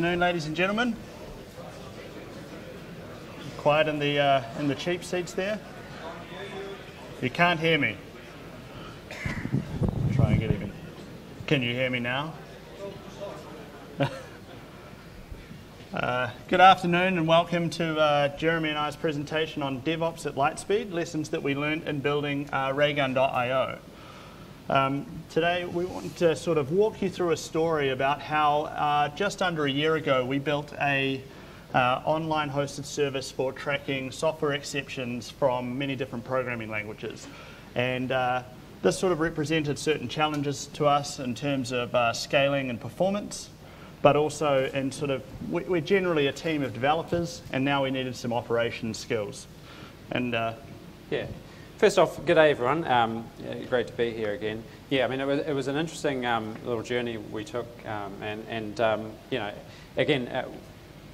afternoon, ladies and gentlemen. Quiet in the uh, in the cheap seats there. You can't hear me. Try and get even. Can you hear me now? uh, good afternoon and welcome to uh, Jeremy and I's presentation on DevOps at Lightspeed, lessons that we learned in building uh, Raygun.io. Um, today we want to sort of walk you through a story about how uh, just under a year ago we built a uh, online hosted service for tracking software exceptions from many different programming languages. And uh, this sort of represented certain challenges to us in terms of uh, scaling and performance, but also in sort of, we're generally a team of developers and now we needed some operations skills. And uh, yeah. First off, good day everyone. Um, great to be here again. Yeah, I mean, it was, it was an interesting um, little journey we took, um, and, and um, you know, again, uh,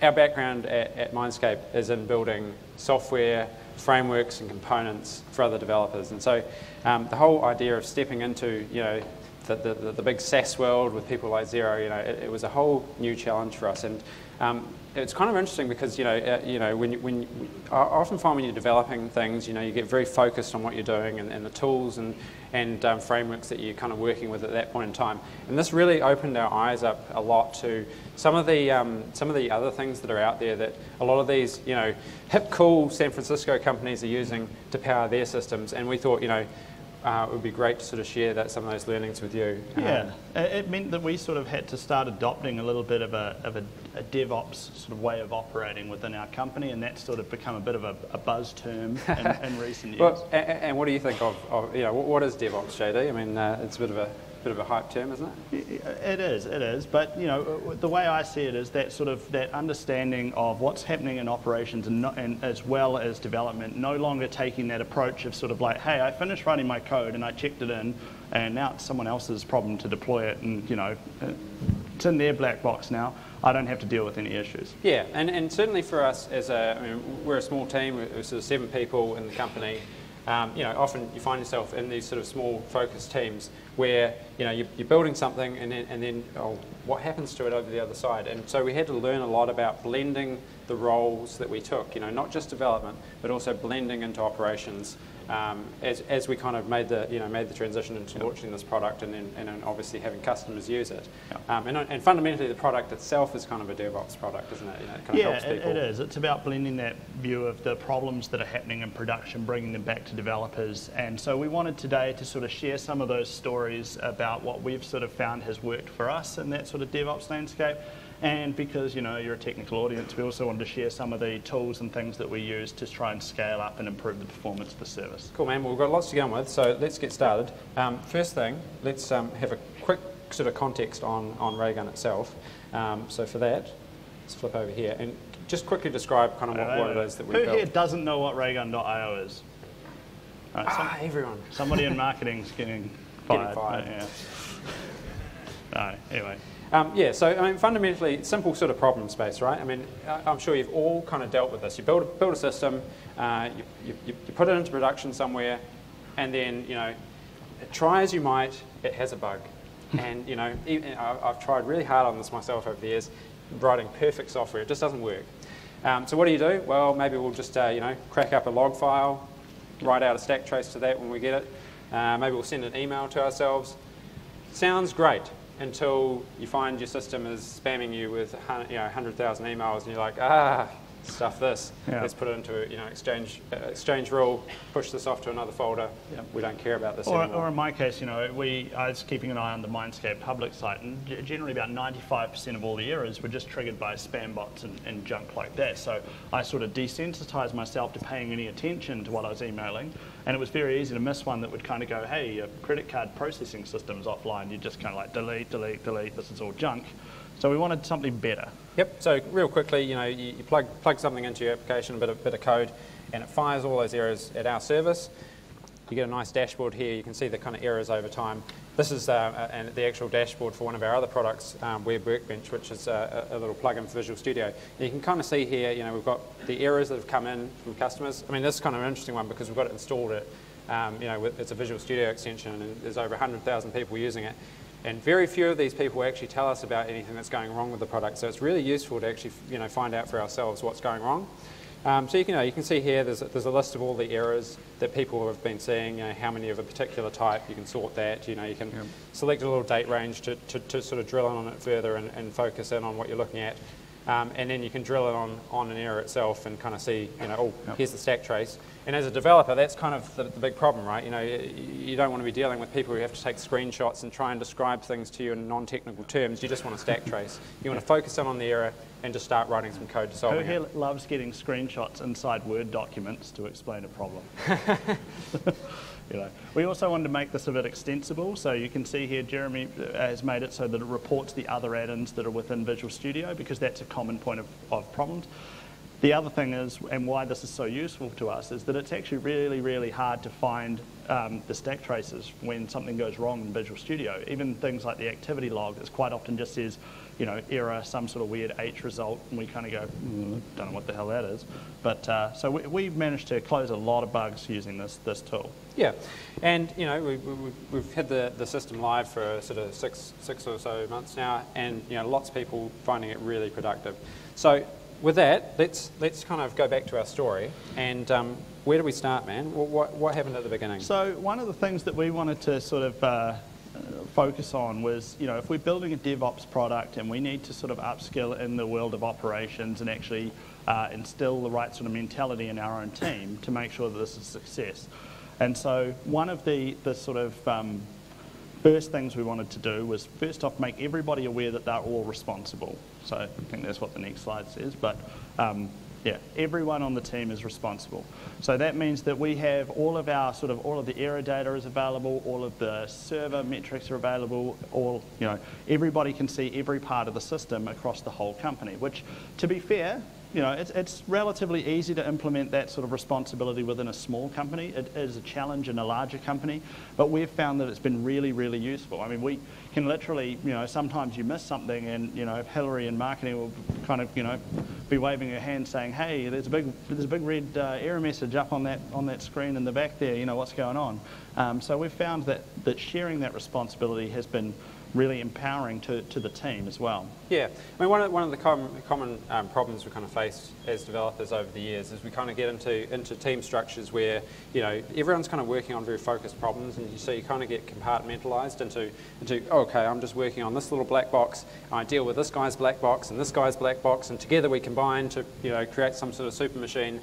our background at, at, Mindscape is in building software, frameworks, and components for other developers, and so um, the whole idea of stepping into, you know, the, the, the, big SaaS world with people like Xero, you know, it, it was a whole new challenge for us, and um, it's kind of interesting because you know, uh, you know, when, when I often find when you're developing things, you know, you get very focused on what you're doing and, and the tools and and um, frameworks that you're kind of working with at that point in time. And this really opened our eyes up a lot to some of the um, some of the other things that are out there that a lot of these, you know, hip, cool San Francisco companies are using to power their systems. And we thought, you know, uh, it would be great to sort of share that some of those learnings with you. Yeah, um, it meant that we sort of had to start adopting a little bit of a, of a, a, DevOps sort of way of operating within our company, and that's sort of become a bit of a, a buzz term in, in recent years. Well, and, and, what do you think of, of, you know, what is DevOps, JD? I mean, uh, it's a bit of a bit of a hype term, isn't it? It is, it is. But you know, the way I see it is that sort of that understanding of what's happening in operations and, not, and as well as development, no longer taking that approach of sort of like, hey, I finished writing my code and I checked it in, and now it's someone else's problem to deploy it, and you know, it's in their black box now. I don't have to deal with any issues. Yeah, and, and certainly for us as a, I mean, we're a small team, we're sort of seven people in the company. Um, you know, often you find yourself in these sort of small focused teams where you know you're, you're, building something and then, and then oh, what happens to it over the other side? And so we had to learn a lot about blending the roles that we took. You know, not just development, but also blending into operations um, as, as we kind of made the, you know, made the transition into launching this product and then, and then obviously having customers use it. Um, and, and fundamentally the product itself is kind of a DevOps product, isn't it? You know, it kind yeah, of helps people. it is. It's about blending that view of the problems that are happening in production, bringing them back to developers. And so we wanted today to sort of share some of those stories about what we've sort of found has worked for us in that sort of DevOps landscape and because you know you're a technical audience, we also wanted to share some of the tools and things that we use to try and scale up and improve the performance of the service. Cool, man. Well, we've got lots to get on with, so let's get started. Um, first thing, let's um, have a quick sort of context on, on Raygun itself. Um, so for that, let's flip over here and just quickly describe kind of what, what it is that we Who built. here doesn't know what Raygun.io is? Right, some, ah, everyone. Somebody in marketing's getting fired. Getting fired. Yeah. Right, anyway. Um, yeah, so I mean, fundamentally, simple sort of problem space, right? I mean, I'm sure you've all kind of dealt with this. You build a, build a system, uh, you, you, you, put it into production somewhere, and then, you know, try as you might, it has a bug. and, you know, even, I've tried really hard on this myself over the years, writing perfect software. It just doesn't work. Um, so what do you do? Well, maybe we'll just, uh, you know, crack up a log file, write out a stack trace to that when we get it. Uh, maybe we'll send an email to ourselves. Sounds great until you find your system is spamming you with you know 100,000 emails and you're like, ah, stuff this. Yeah. Let's put it into you know exchange uh, exchange rule. Push this off to another folder. Yeah. We don't care about this or, anymore. Or in my case, you know, we I was keeping an eye on the Mindscape public site, and generally about 95% of all the errors were just triggered by spam bots and, and junk like that. So I sort of desensitized myself to paying any attention to what I was emailing, and it was very easy to miss one that would kind of go, hey, your credit card processing system's offline. You just kind of like delete, delete, delete. This is all junk. So we wanted something better. Yep, so real quickly, you know, you, you plug, plug something into your application, a bit of, bit of code, and it fires all those errors at our service. You get a nice dashboard here. You can see the kind of errors over time. This is uh, and the actual dashboard for one of our other products, um, Web Workbench, which is a, a, little plugin for Visual Studio. And you can kind of see here, you know, we've got the errors that have come in from customers. I mean, this is kind of an interesting one because we've got it installed. It, um, you know, it's a Visual Studio extension, and there's over 100,000 people using it. And very few of these people actually tell us about anything that's going wrong with the product. So it's really useful to actually you know, find out for ourselves what's going wrong. Um, so you can, you, know, you can see here there's a, there's a list of all the errors that people have been seeing, you know, how many of a particular type, you can sort that, you know, you can yep. select a little date range to, to, to, sort of drill in on it further and, and focus in on what you're looking at. Um, and then you can drill it on, on an error itself and kind of see, you know, oh, yep. here's the stack trace. And as a developer, that's kind of the, the, big problem, right? You know, you don't want to be dealing with people who have to take screenshots and try and describe things to you in non-technical terms. You just want to stack trace. You want to focus in on the error and just start writing some code to solve it. Who here loves getting screenshots inside Word documents to explain a problem? you know. We also wanted to make this a bit extensible, so you can see here Jeremy uh, has made it so that it reports the other add-ins that are within Visual Studio because that's a common point of, of problems. The other thing is, and why this is so useful to us, is that it's actually really, really hard to find um, the stack traces when something goes wrong in Visual Studio. Even things like the activity log, it quite often just says, you know, error, some sort of weird HRESULT, and we kind of go, mm, don't know what the hell that is. But uh, so we, we've managed to close a lot of bugs using this this tool. Yeah, and you know, we, we, we've had the, the system live for sort of six six or so months now, and you know, lots of people finding it really productive. So with that, let's let's kind of go back to our story and. Um, where do we start, man? What, what, what, happened at the beginning? So one of the things that we wanted to sort of uh, focus on was, you know, if we're building a DevOps product and we need to sort of upskill in the world of operations and actually uh, instill the right sort of mentality in our own team to make sure that this is a success. And so one of the, the sort of um, first things we wanted to do was first off make everybody aware that they're all responsible. So I think that's what the next slide says. But um, yeah, everyone on the team is responsible. So that means that we have all of our sort of all of the error data is available, all of the server metrics are available, all you know, everybody can see every part of the system across the whole company, which to be fair, you know, it's, it's relatively easy to implement that sort of responsibility within a small company. It is a challenge in a larger company, but we've found that it's been really, really useful. I mean, we can literally, you know, sometimes you miss something and, you know, Hillary in marketing will kind of, you know, be waving her hand saying, hey, there's a big, there's a big red uh, error message up on that, on that screen in the back there, you know, what's going on? Um, so we've found that, that sharing that responsibility has been really empowering to, to the team as well. Yeah, I mean, one of, one of the common, common um, problems we kind of faced as developers over the years is we kind of get into, into team structures where, you know, everyone's kind of working on very focused problems and you, so you kind of get compartmentalized into, into okay, I'm just working on this little black box, I deal with this guy's black box and this guy's black box and together we combine to, you know, create some sort of super machine.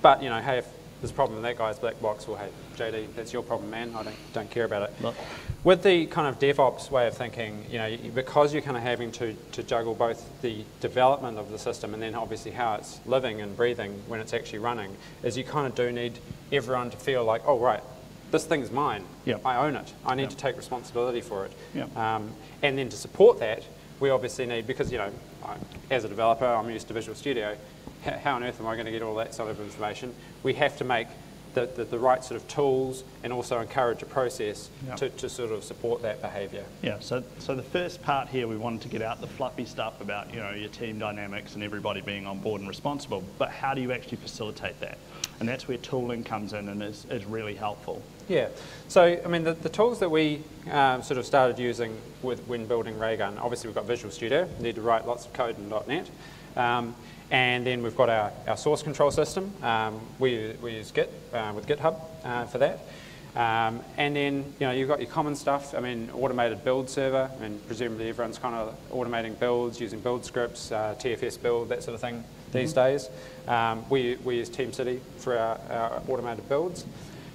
But, you know, hey, if there's a problem in that guy's black box, well, hey, JD, that's your problem, man. I don't, don't care about it. With the kind of DevOps way of thinking, you know, because you're kind of having to, to juggle both the development of the system and then obviously how it's living and breathing when it's actually running, is you kind of do need everyone to feel like, oh, right, this thing's mine. Yep. I own it. I need yep. to take responsibility for it. Yep. Um, and then to support that, we obviously need, because, you know, I, as a developer, I'm used to Visual Studio, how on earth am I going to get all that sort of information? We have to make the, the, the right sort of tools and also encourage a process yep. to, to sort of support that behaviour. Yeah, so, so the first part here we wanted to get out the fluffy stuff about you know your team dynamics and everybody being on board and responsible, but how do you actually facilitate that? And that's where tooling comes in and is, is really helpful. Yeah, so I mean the, the tools that we um, sort of started using with, when building Raygun, obviously we've got Visual Studio, need to write lots of code in .NET. Um, and then we've got our, our source control system. Um, we, we use Git uh, with GitHub uh, for that. Um, and then, you know, you've got your common stuff. I mean, automated build server. I mean, presumably everyone's kind of automating builds, using build scripts, uh, TFS build, that sort of thing these mm-hmm. days. Um, we, we use TeamCity for our, our automated builds.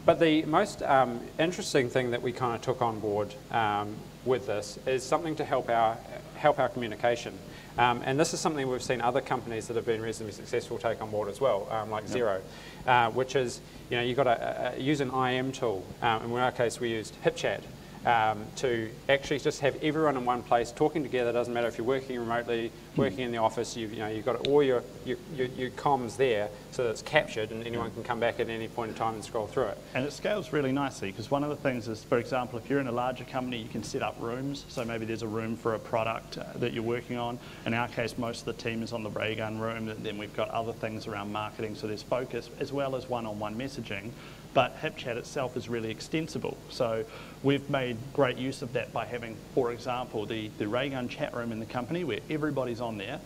But the most um, interesting thing that we kind of took on board um, with this is something to help our, help our communication. Um, and this is something we've seen other companies that have been reasonably successful take on board as well, um, like yep. Xero, uh, which is, you know, you've got to use an IM tool. Um, in our case, we used HipChat um, to actually just have everyone in one place talking together. Doesn't matter if you're working remotely, working in the office. You've, you know, you've got all your, your, your, your comms there so that it's captured and anyone can come back at any point in time and scroll through it. And it scales really nicely because one of the things is, for example, if you're in a larger company, you can set up rooms. So maybe there's a room for a product uh, that you're working on. In our case, most of the team is on the Raygun room. Then we've got other things around marketing. So there's focus as well as one-on-one -on -one messaging but HipChat itself is really extensible. So we've made great use of that by having, for example, the, the Raygun chat room in the company where everybody's on there.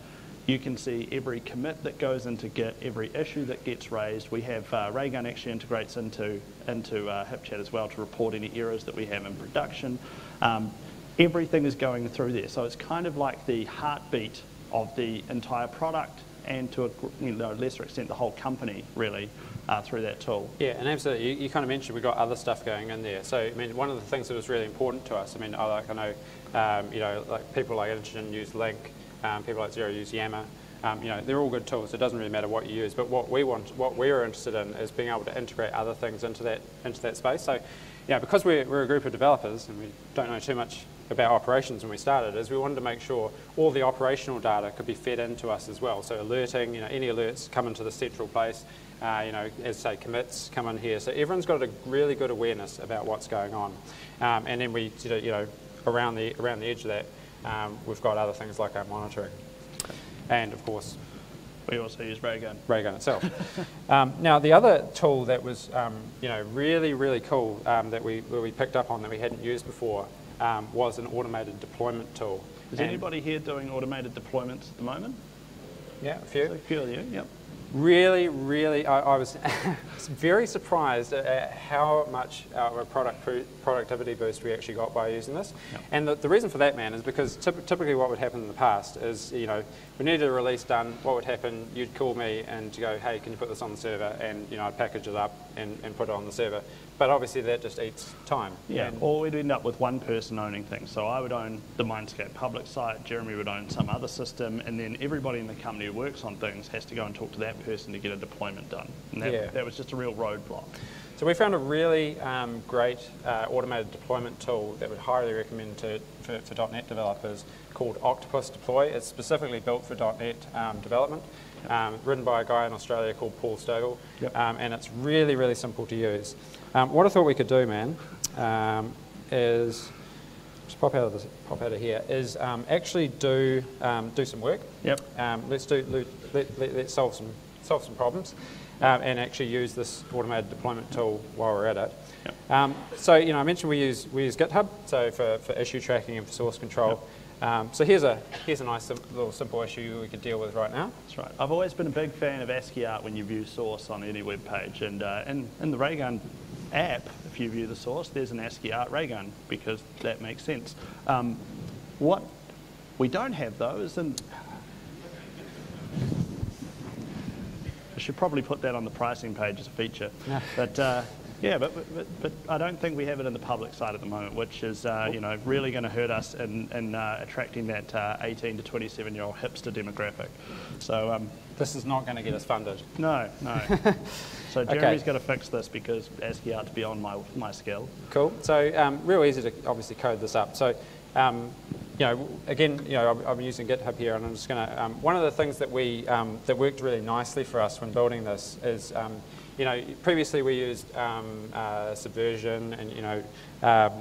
You can see every commit that goes into Git, every issue that gets raised. We have uh, Raygun actually integrates into, into uh, HipChat as well to report any errors that we have in production. Um, everything is going through there. So it's kind of like the heartbeat of the entire product and to a you know, lesser extent the whole company really uh, through that tool. Yeah, and absolutely. You, you, kind of mentioned we've got other stuff going in there. So, I mean, one of the things that was really important to us, I mean, I, like, I know, um, you know, like people like Intergen use Lync, um, people like Xero use Yammer. Um, you know, they're all good tools. It doesn't really matter what you use. But what we want, what we're interested in, is being able to integrate other things into that into that space. So, yeah, because we're, we're a group of developers and we don't know too much about operations when we started is we wanted to make sure all the operational data could be fed into us as well. So alerting, you know, any alerts come into the central place, uh, you know, as say commits come in here. So everyone's got a really good awareness about what's going on. Um, and then we, you know, around the, around the edge of that, um, we've got other things like our monitoring. And of course, we also use Raygun. Raygun itself. um, now, the other tool that was, um, you know, really, really cool um, that we, we picked up on that we hadn't used before um, was an automated deployment tool. Is and anybody here doing automated deployments at the moment? Yeah, a few. a few of you, yep really, really, I, I was very surprised at how much uh, of a product productivity boost we actually got by using this. Yep. And the, the, reason for that, man, is because typically what would happen in the past is, you know, we needed a release done, what would happen, you'd call me and go, hey, can you put this on the server? And, you know, I'd package it up and, and put it on the server. But obviously that just eats time. Yeah, and or we'd end up with one person owning things. So I would own the Mindscape public site, Jeremy would own some other system, and then everybody in the company who works on things has to go and talk to that person to get a deployment done. And that, yeah. that was just a real roadblock. So we found a really um, great uh, automated deployment tool that we'd highly recommend to, for, for, .NET developers called Octopus Deploy. It's specifically built for .NET um, development, um, written by a guy in Australia called Paul Stovell, yep. Um, and it's really, really simple to use. Um, what I thought we could do, man, um, is just pop out of this, pop out of here. Is um, actually do um, do some work. Yep. Um, let's do let, let, let's solve some solve some problems, um, and actually use this automated deployment tool while we're at it. Yep. so you know, I mentioned we use we use GitHub so for, for issue tracking and for source control. Yep. Um, so here's a here's a nice little simple issue we could deal with right now. That's right. I've always been a big fan of ASCII art when you view source on any web page, and uh, in, in the Raygun app, if you view the source, there's an ASCII art ray gun because that makes sense. Um, what we don't have though is an I should probably put that on the pricing page as a feature. but uh, yeah, but, but, but I don't think we have it in the public side at the moment, which is uh, you know really going to hurt us in, in uh, attracting that uh, 18 to 27 year old hipster demographic. So um, this is not going to get us funded. No, no. So Jeremy's okay. got to fix this because ASCII art to beyond my, my skill. Cool. So um, real easy to obviously code this up. So um, you know, again, you know, I'm, I'm, using GitHub here, and I'm just going to. Um, one of the things that we um, that worked really nicely for us when building this is, um, you know, previously we used um, uh, Subversion, and you know, um,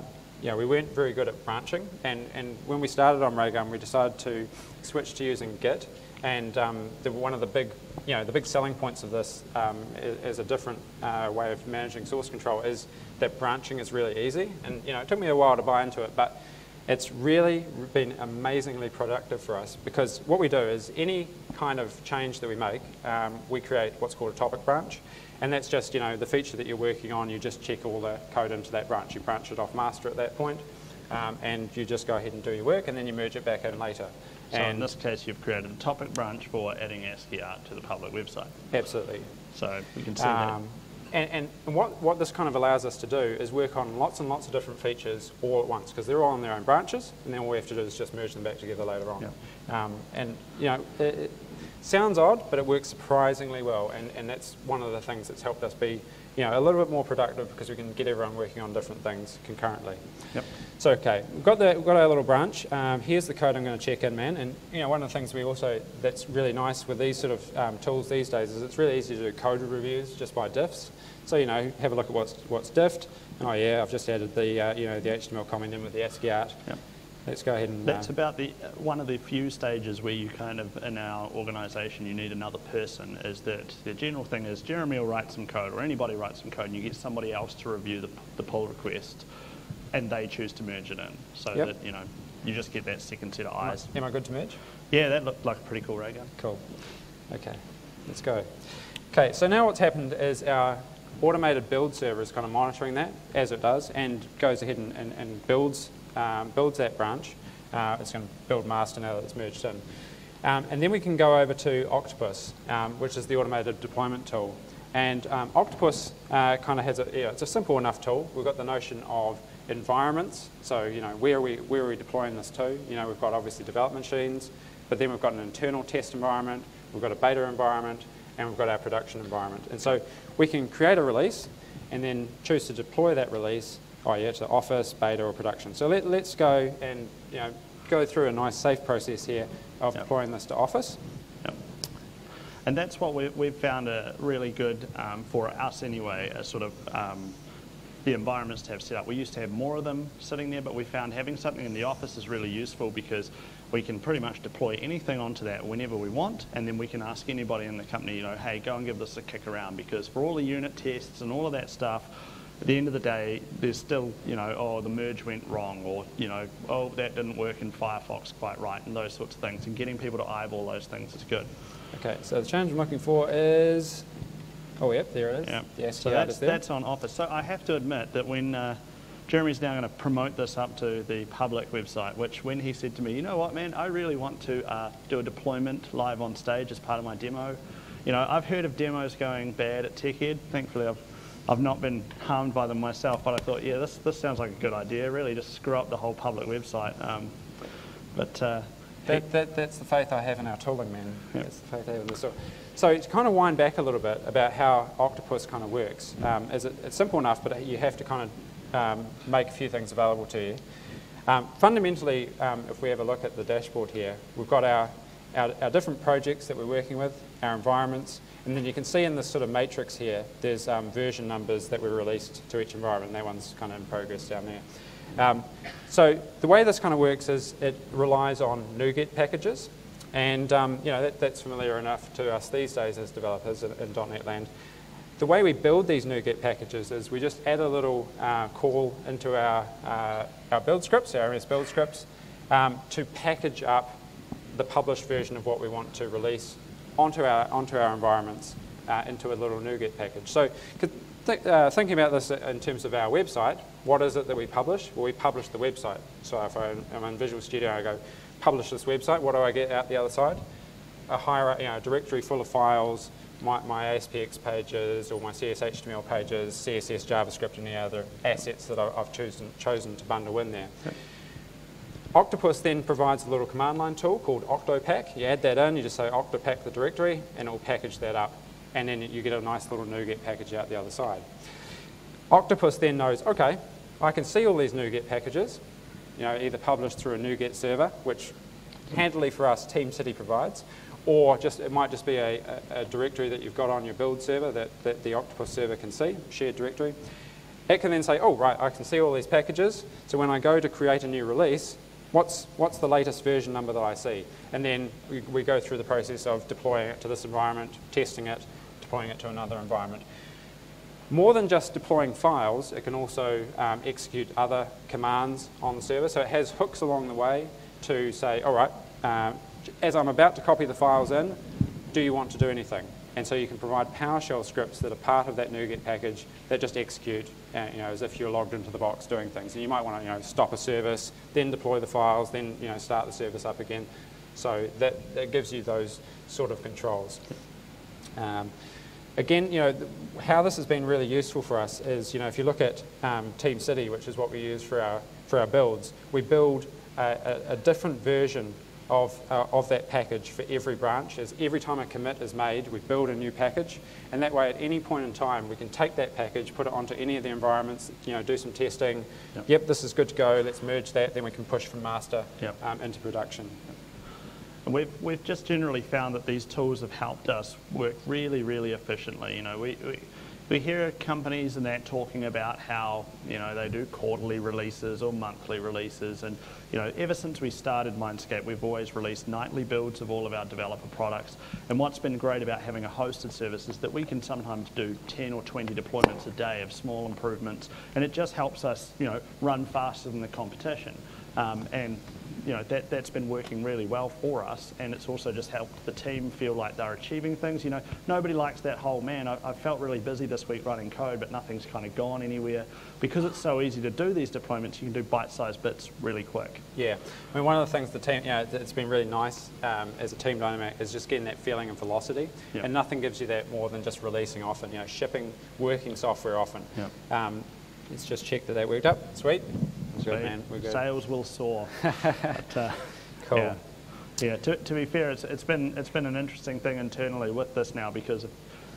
you know, we weren't very good at branching, and and when we started on Raygun, we decided to switch to using Git. And um, the, one of the big, you know, the big selling points of this um, as a different uh, way of managing source control is that branching is really easy. And you know, it took me a while to buy into it, but it's really been amazingly productive for us because what we do is any kind of change that we make, um, we create what's called a topic branch. And that's just, you know, the feature that you're working on, you just check all the code into that branch. You branch it off master at that point, um, and you just go ahead and do your work, and then you merge it back in later. So and in this case, you've created a topic branch for adding ASCII art to the public website. Absolutely. So we can see um, that. And, and, what, what this kind of allows us to do is work on lots and lots of different features all at once because they're all on their own branches and then all we have to do is just merge them back together later on. Yeah. Um, and you know, it, it, sounds odd, but it works surprisingly well and, and that's one of the things that's helped us be you know, a little bit more productive because we can get everyone working on different things concurrently. Yep. So, okay, we've got, the, we've got our little branch. Um, here's the code I'm going to check in, man. And, you know, one of the things we also, that's really nice with these sort of um, tools these days is it's really easy to do code reviews just by diffs. So, you know, have a look at what's, what's diffed. Oh, yeah, I've just added the, uh, you know, the HTML comment in with the ASCII art. Yep. Let's go ahead and. uh, That's about the one of the few stages where you kind of in our organisation you need another person. Is that the general thing is Jeremy will write some code or anybody writes some code and you get somebody else to review the, the pull request, and they choose to merge it in. So Yep. that you know you just get that second set of eyes. Am I good to merge? Yeah, that looked like a pretty cool ray gun. Cool. Okay, let's go. Okay, so now what's happened is our automated build server is kind of monitoring that as it does and goes ahead and, and, and builds, um, builds that branch. Uh, it's going to build master now that it's merged in. Um, and then we can go over to Octopus, um, which is the automated deployment tool. And um, Octopus uh, kind of has a, yeah, it's a simple enough tool. We've got the notion of environments. So, you know, where are we, where are we deploying this to? You know, we've got obviously development machines, but then we've got an internal test environment, we've got a beta environment, and we've got our production environment. And so we can create a release and then choose to deploy that release, oh yeah, to Office, beta, or production. So let, let's go and, you know, go through a nice safe process here of Yep. deploying this to Office. Yep. And that's what we, we've found a really good um, for us anyway, a sort of um, the environments to have set up. We used to have more of them sitting there, but we found having something in the office is really useful because we can pretty much deploy anything onto that whenever we want, and then we can ask anybody in the company, you know, hey, go and give this a kick around because for all the unit tests and all of that stuff, at the end of the day, there's still, you know, oh, the merge went wrong, or, you know, oh, that didn't work in Firefox quite right, and those sorts of things. And getting people to eyeball those things is good. Okay, so the change I'm looking for is, oh yep, there it is. Yeah. The so that's, is there. that's on Office. So I have to admit that when uh, Jeremy's now going to promote this up to the public website, which when he said to me, you know what, man, I really want to uh, do a deployment live on stage as part of my demo. You know, I've heard of demos going bad at TechEd. Thankfully, I've, I've not been harmed by them myself, but I thought, yeah, this, this sounds like a good idea, really, just screw up the whole public website. Um, but uh, That, that, that's the faith I have in our tooling, man. Yep. That's the faith I have in this. So, so to kind of wind back a little bit about how Octopus kind of works, um, is it, it's simple enough, but you have to kind of um, make a few things available to you. Um, fundamentally, um, if we have a look at the dashboard here, we've got our, our, our different projects that we're working with, our environments, and then you can see in this sort of matrix here, there's um, version numbers that were released to each environment. That one's kind of in progress down there. Um, so the way this kind of works is it relies on NuGet packages, and um, you know that, that's familiar enough to us these days as developers in, in .NET land. The way we build these NuGet packages is we just add a little uh, call into our, uh, our build scripts, our MS build scripts, um, to package up the published version of what we want to release onto our, onto our environments uh, into a little NuGet package. So th- uh, thinking about this in terms of our website, what is it that we publish? Well, we publish the website. So if I, I'm in Visual Studio, I go, publish this website, what do I get out the other side? A higher, you know, a directory full of files, my, my ASPX pages or my CSHTML pages, CSS, JavaScript, and any other assets that I- I've chosen, chosen to bundle in there. Octopus then provides a little command line tool called Octopack. You add that in, you just say Octopack the directory, and it will package that up. And then you get a nice little NuGet package out the other side. Octopus then knows, okay, I can see all these NuGet packages, you know, either published through a NuGet server, which handily for us TeamCity provides, or just it might just be a, a, directory that you've got on your build server that, that the Octopus server can see, shared directory. It can then say, oh, right, I can see all these packages, so when I go to create a new release, what's, what's the latest version number that I see? And then we, we go through the process of deploying it to this environment, testing it, deploying it to another environment. More than just deploying files, it can also um, execute other commands on the server. So it has hooks along the way to say, all right, um, as I'm about to copy the files in, do you want to do anything? And so you can provide PowerShell scripts that are part of that NuGet package that just execute, uh, you know, as if you're logged into the box doing things. And you might want to, you know, stop a service, then deploy the files, then, you know, start the service up again. So that, that gives you those sort of controls. Um, again, you know, how this has been really useful for us is, you know, if you look at um, TeamCity, which is what we use for our, for our builds, we build a, a, a different version of, uh, of that package for every branch. As every time a commit is made, we build a new package, and that way at any point in time, we can take that package, put it onto any of the environments, you know, do some testing. Yep. Yep, this is good to go, let's merge that, then we can push from master Yep. um, into production. And we've, we've just generally found that these tools have helped us work really, really efficiently. You know, we, we, we hear companies and that talking about how you know they do quarterly releases or monthly releases, and you know ever since we started Mindscape, we've always released nightly builds of all of our developer products. And what's been great about having a hosted service is that we can sometimes do 10 or 20 deployments a day of small improvements, and it just helps us you know run faster than the competition. Um, and you know, that, that's been working really well for us and it's also just helped the team feel like they're achieving things. You know, nobody likes that whole, man, I, I felt really busy this week running code, but nothing's kind of gone anywhere. Because it's so easy to do these deployments, you can do bite-sized bits really quick. Yeah, I mean, one of the things the team, you know, it's been really nice um, as a team dynamic is just getting that feeling of velocity. Yep. And nothing gives you that more than just releasing often, you know, shipping working software often. Yep. Um, let's just check that that worked up. Sweet. Good, man. We're good. Sales will soar. but, uh, Cool. Yeah, yeah. To, to be fair, it's, it's been it's been an interesting thing internally with this now because if,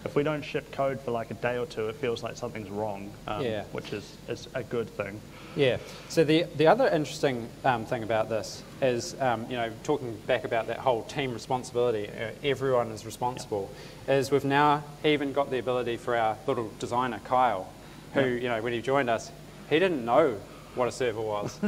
if we don't ship code for like a day or two, it feels like something's wrong. Um, Yeah. Which is, is a good thing. Yeah. So the the other interesting um, thing about this is, um, you know, talking back about that whole team responsibility, uh, everyone is responsible, is we've now even got the ability for our little designer Kyle, who Yeah. you know when he joined us, he didn't know what a server was.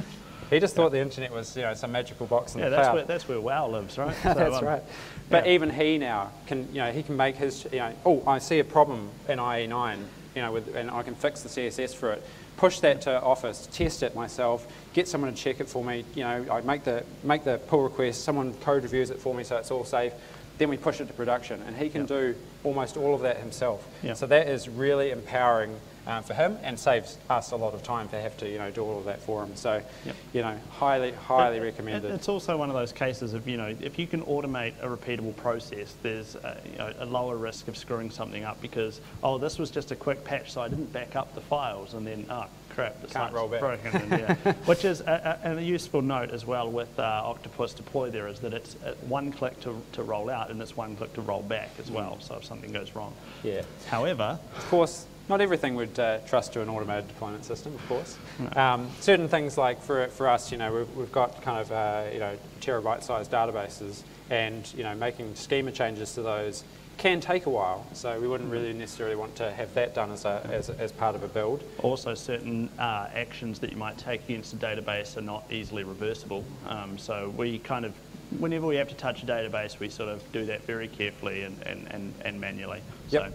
he just thought the internet was you know some magical box in Yeah, the that's cloud. where that's where WoW lives, right? So, That's um, right. But yeah. even he now can, you know, he can make his, you know, oh, I see a problem in IE9, you know, with, and I can fix the CSS for it. Push that to Office, test it myself, get someone to check it for me. You know, I make the make the pull request, someone code reviews it for me, so it's all safe. Then we push it to production, and he can do almost all of that himself. So that is really empowering uh, for him, and saves us a lot of time to have to, you know, do all of that for him. So, Yep. you know, highly, highly it- recommended. It's also one of those cases of, you know, if you can automate a repeatable process, there's a, you know, a lower risk of screwing something up because, oh, this was just a quick patch, so I didn't back up the files, and then, oh, crap, the Can't roll back. broken. And, yeah. Which is a, a, and a useful note as well with uh, Octopus Deploy there is that it's uh, one click to, to roll out and it's one click to roll back as well, so if something goes wrong. yeah. However, Of course, not everything would uh, trust to an automated deployment system, of course. Um, certain things like for, for us, you know, we've, we've got kind of, uh, you know, terabyte-sized databases and, you know, making schema changes to those can take a while. So we wouldn't really necessarily want to have that done as, a, as, as part of a build. Also, certain uh, actions that you might take against a database are not easily reversible. Um, so we kind of, whenever we have to touch a database, we sort of do that very carefully and, and, and, and manually. Yep. So,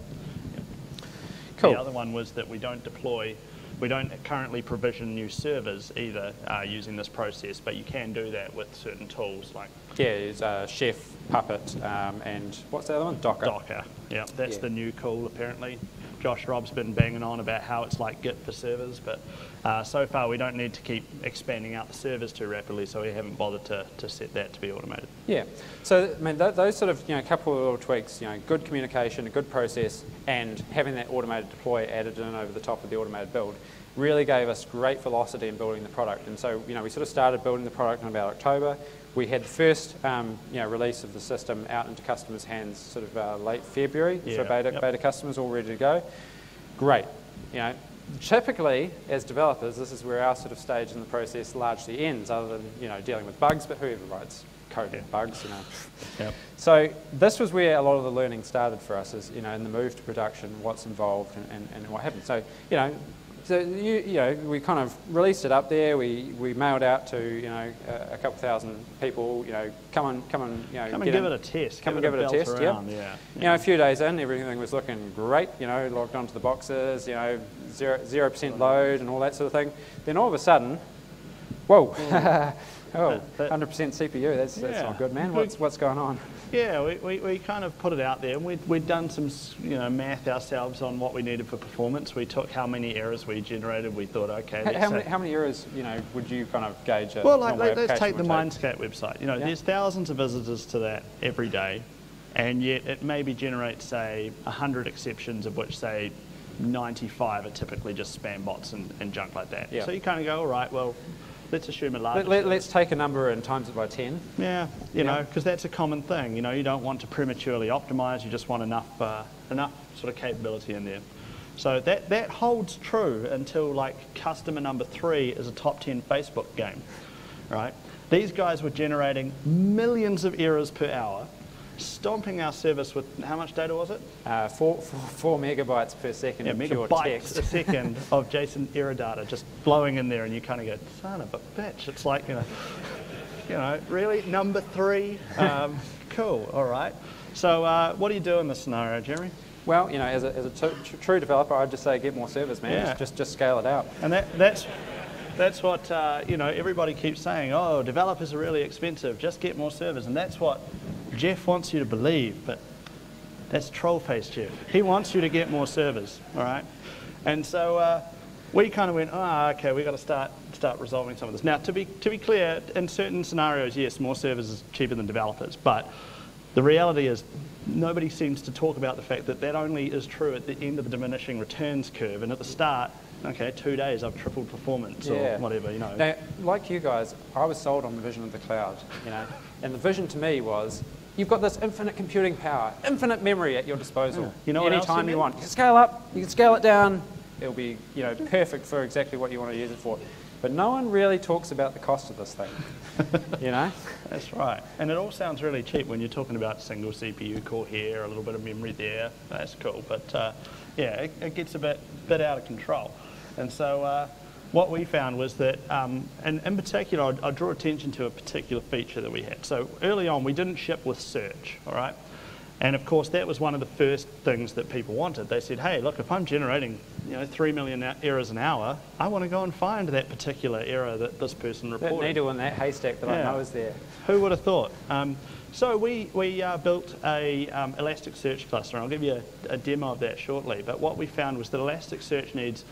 Cool. The other one was that we don't deploy, we don't currently provision new servers either uh, using this process, but you can do that with certain tools like Yeah, uh, Chef, Puppet, um, and what's the other one? Docker. Docker. Yeah, that's Yeah. the new cool apparently. Josh Robb's been banging on about how it's like Git for servers, but uh, so far we don't need to keep expanding out the servers too rapidly, so we haven't bothered to, to set that to be automated. Yeah. So I mean, th- those sort of you know, couple of little tweaks, you know, good communication, a good process, and having that automated deploy added in over the top of the automated build, really gave us great velocity in building the product. And so you know, we sort of started building the product in about October. We had the first um, you know, release of the system out into customers' hands sort of uh, late February Yeah, for beta, yep. beta customers all ready to go. Great. You know, typically as developers, this is where our sort of stage in the process largely ends, other than you know dealing with bugs. But whoever writes code with bugs, you know. Yep. So this was where a lot of the learning started for us, is you know in the move to production, what's involved and, and, and what happens. So you know, so you, you know we kind of released it up there. We, we mailed out to you know a, a couple thousand people. You know, come and come and you know Come and give in. it a test. Come and give give it a test. around, yeah. yeah. You know, a few days in, everything was looking great. You know, logged onto the boxes. You know, zero zero percent load and all that sort of thing. Then all of a sudden, whoa. Mm. Oh, 100% CPU, that's, that's Yeah. not good, man. What's, what's going on? Yeah, we, we, we kind of put it out there. We'd, we'd done some you know, math ourselves on what we needed for performance. We took how many errors we generated. We thought, okay, How, how many, how many errors, you know, would you kind of gauge a Well, like, normal let, us take the would Mindscape website. You know, Yeah. there's thousands of visitors to that every day, and yet it maybe generates, say, 100 exceptions, of which, say, 95 are typically just spam bots and, and junk like that. Yeah. So you kind of go, all right, well, let's assume a large. Let, us take a number and times it by 10. Yeah, you Yeah. know, because that's a common thing. You know, you don't want to prematurely optimize. You just want enough, uh, enough sort of capability in there. So that, that holds true until like customer number three is a top 10 Facebook game, right? These guys were generating millions of errors per hour, stomping our service with how much data was it? Uh, four, four, four megabytes per second Yeah, of pure megabytes text. a second of JSON error data just blowing in there, and you kind of go, son of a bitch. It's like, you know, you know, really number three. Um, cool. All right. So, uh, what do you do in this scenario, Jeremy? Well, you know, as a, as a true developer, I'd just say get more servers, man. Yeah. Just, just just scale it out. And that, that's that's what uh, you know. Everybody keeps saying, "Oh, developers are really expensive. Just get more servers." And that's what Jeff wants you to believe. But that's troll face Jeff. He wants you to get more servers. All right. And so uh, we kind of went, "Ah, okay, we've got to start start resolving some of this." Now, to be to be clear, in certain scenarios, yes, more servers is cheaper than developers, but the reality is nobody seems to talk about the fact that that only is true at the end of the diminishing returns curve. And at the start, okay, two days I've tripled performance Yeah. or whatever, you know. Now, like you guys, I was sold on the vision of the cloud, you know, and the vision to me was you've got this infinite computing power, infinite memory at your disposal. Yeah. You know else anytime you you mean? want. You can scale up, you can scale it down. It'll be, you know, perfect for exactly what you want to use it for. But no one really talks about the cost of this thing, you know. That's right. And it all sounds really cheap when you're talking about single CPU core here, a little bit of memory there. That's cool. But uh, yeah, it, it gets a bit, bit out of control. And so uh, what we found was that, um, and in particular, I'd, I'd draw attention to a particular feature that we had. So early on, we didn't ship with search, all right? And of course, that was one of the first things that people wanted. They said, hey, look, if I'm generating you know, 3 million errors an hour, I want to go and find that particular error that this person reported. That needle in that haystack that I know is there. Who would have thought? Um, so we, we uh, built a um, Elasticsearch cluster, and I'll give you a, a demo of that shortly. But what we found was that Elasticsearch needs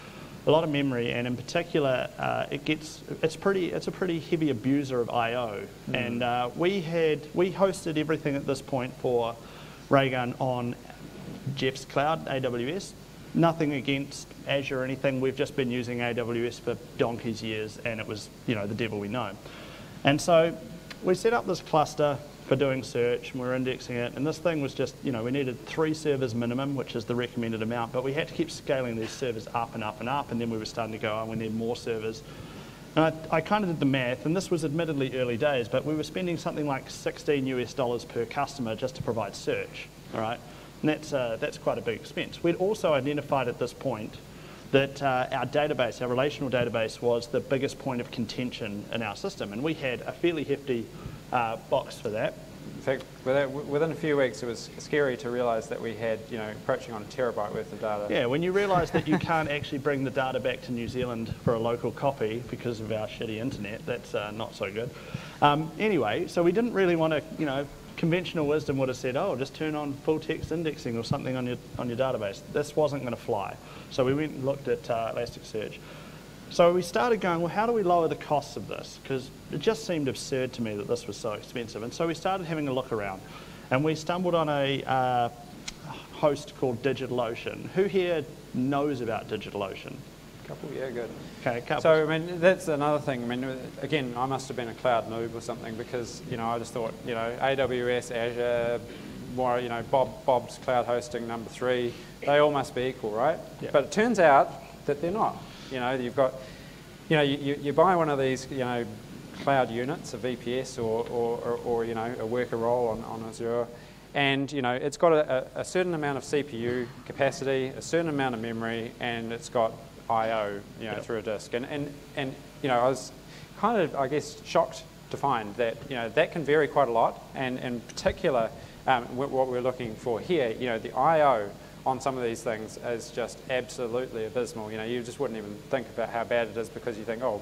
a lot of memory, and in particular, uh, it gets it's pretty it's a pretty heavy abuser of I/O. And uh, we had we hosted everything at this point for Raygun on Jeff's cloud, AWS. Nothing against Azure or anything. We've just been using AWS for donkey's years, and it was, you know, the devil we know. And so we set up this cluster for doing search, and we we're indexing it. And this thing was just, you know, we needed three servers minimum, which is the recommended amount, but we had to keep scaling these servers up and up and up, and then we were starting to go, oh, we need more servers. And I, I kind of did the math, and this was admittedly early days, but we were spending something like 16 US dollars per customer just to provide search, all right? And that's, uh, that's quite a big expense. We'd also identified at this point that uh, our database, our relational database, was the biggest point of contention in our system, and we had a fairly hefty uh, box for that. In fact, within a few weeks, it was scary to realise that we had, you know, approaching on a terabyte worth of data. Yeah, when you realise that you can't actually bring the data back to New Zealand for a local copy because of our shitty internet, that's uh, not so good. Um, anyway, so we didn't really want to, you know, conventional wisdom would have said, oh, just turn on full text indexing or something on your, on your database. This wasn't going to fly. So we went and looked at uh, Elasticsearch. So we started going, well, how do we lower the costs of this? Because it just seemed absurd to me that this was so expensive. And so we started having a look around. And we stumbled on a uh, host called DigitalOcean. Who here knows about DigitalOcean? A couple, yeah, good. Okay, a couple. So, I mean, that's another thing. I mean, again, I must have been a cloud noob or something because, you know, I just thought, you know, AWS, Azure, more, you know, Bob, Bob's cloud hosting number three, they all must be equal, right? Yeah. But it turns out that they're not. You know, you've got, you know, you, you, buy one of these, you know, cloud units, a VPS or, or, or, or you know, a worker role on, on Azure, and you know, it's got a, a certain amount of CPU capacity, a certain amount of memory, and it's got I/O, you know, Yep. through a disk. And, and and you know, I was kind of, I guess, shocked to find that you know that can vary quite a lot. And in particular, um, what we're looking for here, you know, the I/O on some of these things is just absolutely abysmal. You know, you just wouldn't even think about how bad it is because you think, oh,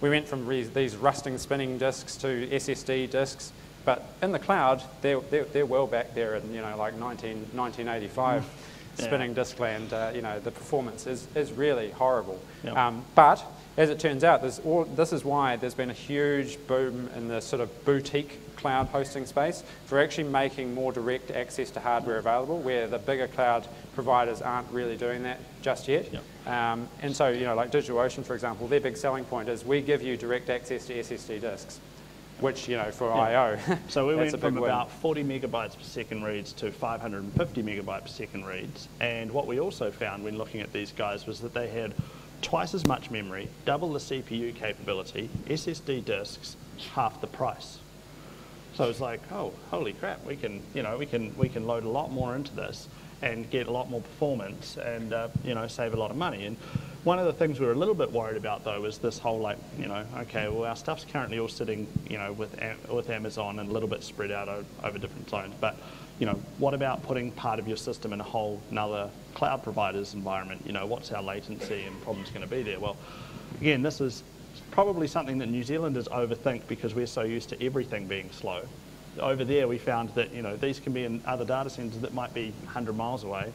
we went from re- these rusting spinning disks to SSD disks, but in the cloud, they're, they're, they're well back there in, you know, like 19, 1985 Yeah. spinning disk land. Uh, you know, the performance is, is really horrible. Yep. Um, but as it turns out, there's all, this is why there's been a huge boom in the sort of boutique cloud hosting space for actually making more direct access to hardware available, where the bigger cloud providers aren't really doing that just yet. Yep. Um, and so, you know, like DigitalOcean, for example, their big selling point is we give you direct access to SSD disks, which, you know, for Yeah. I/O, So we went from win. about 40 megabytes per second reads to 550 megabytes per second reads. And what we also found when looking at these guys was that they had twice as much memory, double the CPU capability, SSD disks, half the price. So it's like, oh, holy crap, we can, you know, we can, we can load a lot more into this and get a lot more performance and, uh, you know, save a lot of money. And one of the things we were a little bit worried about though was this whole like, you know, okay, well our stuff's currently all sitting, you know, with, with Amazon and a little bit spread out over different zones. But, you know, what about putting part of your system in a whole another cloud provider's environment? You know, what's our latency and problems going to be there? Well, again, this is probably something that New Zealanders overthink because we're so used to everything being slow. Over there, we found that you know these can be in other data centers that might be 100 miles away,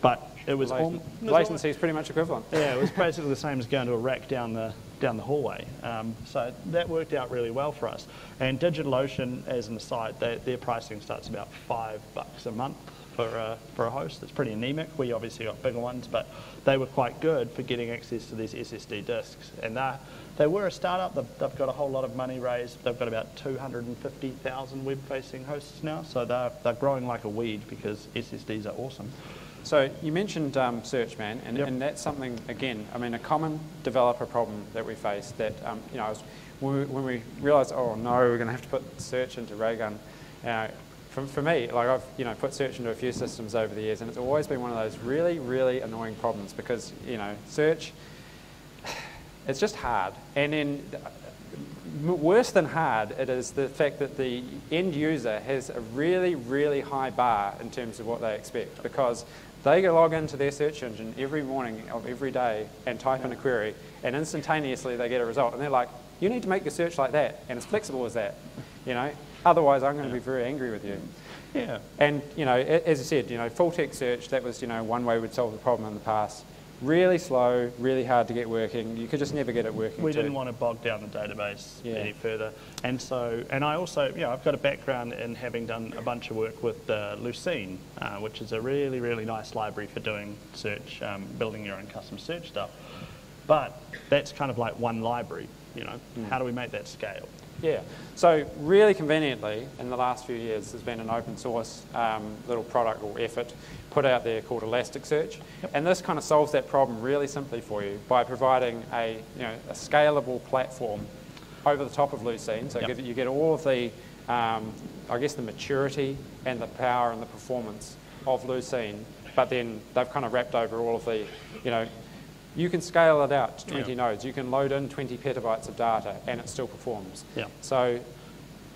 but it was Laten- latency is pretty much equivalent. yeah, it was basically the same as going to a rack down the down the hallway. Um, so that worked out really well for us. And DigitalOcean, as an aside, they, their pricing starts about five bucks a month for a, for a host. It's pretty anemic. We obviously got bigger ones, but they were quite good for getting access to these SSD disks. And they they were a startup. They've, they've got a whole lot of money raised. They've got about 250,000 web-facing hosts now. So they're, they're growing like a weed because SSDs are awesome. So you mentioned um, search, man, and, Yep. and that's something again. I mean, a common developer problem that we face. That um, you know, was, when, we, when we realised, oh no, we're going to have to put search into Raygun. Uh, for, for me, like I've you know put search into a few systems over the years, and it's always been one of those really, really annoying problems because you know search, it's just hard, and then. Worse than hard, it is the fact that the end user has a really, really high bar in terms of what they expect because they go log into their search engine every morning of every day and type in a query, and instantaneously they get a result, and they're like, "You need to make your search like that and as flexible as that," you know. Otherwise, I'm going to be very angry with you. Yeah. And you know, as I said, you know, full text search that was you know one way we'd solve the problem in the past. Really slow, really hard to get working. You could just never get it working. We too. didn't want to bog down the database Yeah. any further. And so, and I also, you know, I've got a background in having done a bunch of work with uh, Lucene, uh, which is a really, really nice library for doing search, um, building your own custom search stuff. But that's kind of like one library, you know. Hmm. How do we make that scale? Yeah. So really conveniently, in the last few years, there's been an open source um, little product or effort put out there called Elasticsearch, and this kind of solves that problem really simply for you by providing a you know a scalable platform over the top of Lucene. So Yep. you get all of the um, I guess the maturity and the power and the performance of Lucene, but then they've kind of wrapped over all of the you know you can scale it out to 20 Yeah. nodes. You can load in 20 petabytes of data and it still performs. Yeah. So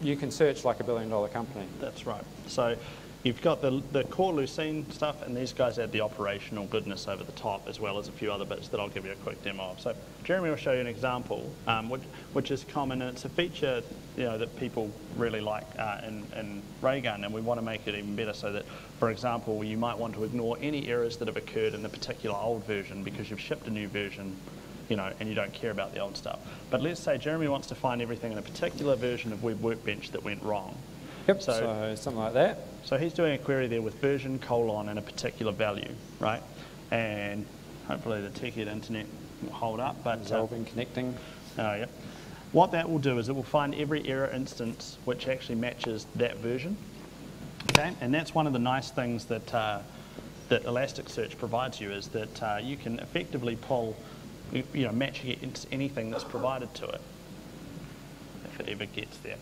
you can search like a billion dollar company. That's right. So you've got the, the core Lucene stuff, and these guys add the operational goodness over the top, as well as a few other bits that I'll give you a quick demo of. So Jeremy will show you an example, um, which, which is common, and it's a feature you know, that people really like uh, in, in Raygun, and we want to make it even better so that, for example, you might want to ignore any errors that have occurred in the particular old version because you've shipped a new version you know, and you don't care about the old stuff. But let's say Jeremy wants to find everything in a particular version of Web Workbench that went wrong. Yep. So- So, something like that. So he's doing a query there with version, colon, and a particular value, right? And hopefully the TechEd internet will hold up. But uh, connecting. oh, yeah. What that will do is it will find every error instance which actually matches that version. Okay, and that's one of the nice things that uh, that Elasticsearch provides you is that uh, you can effectively pull, you you know, match against anything that's provided to it, if it ever gets there.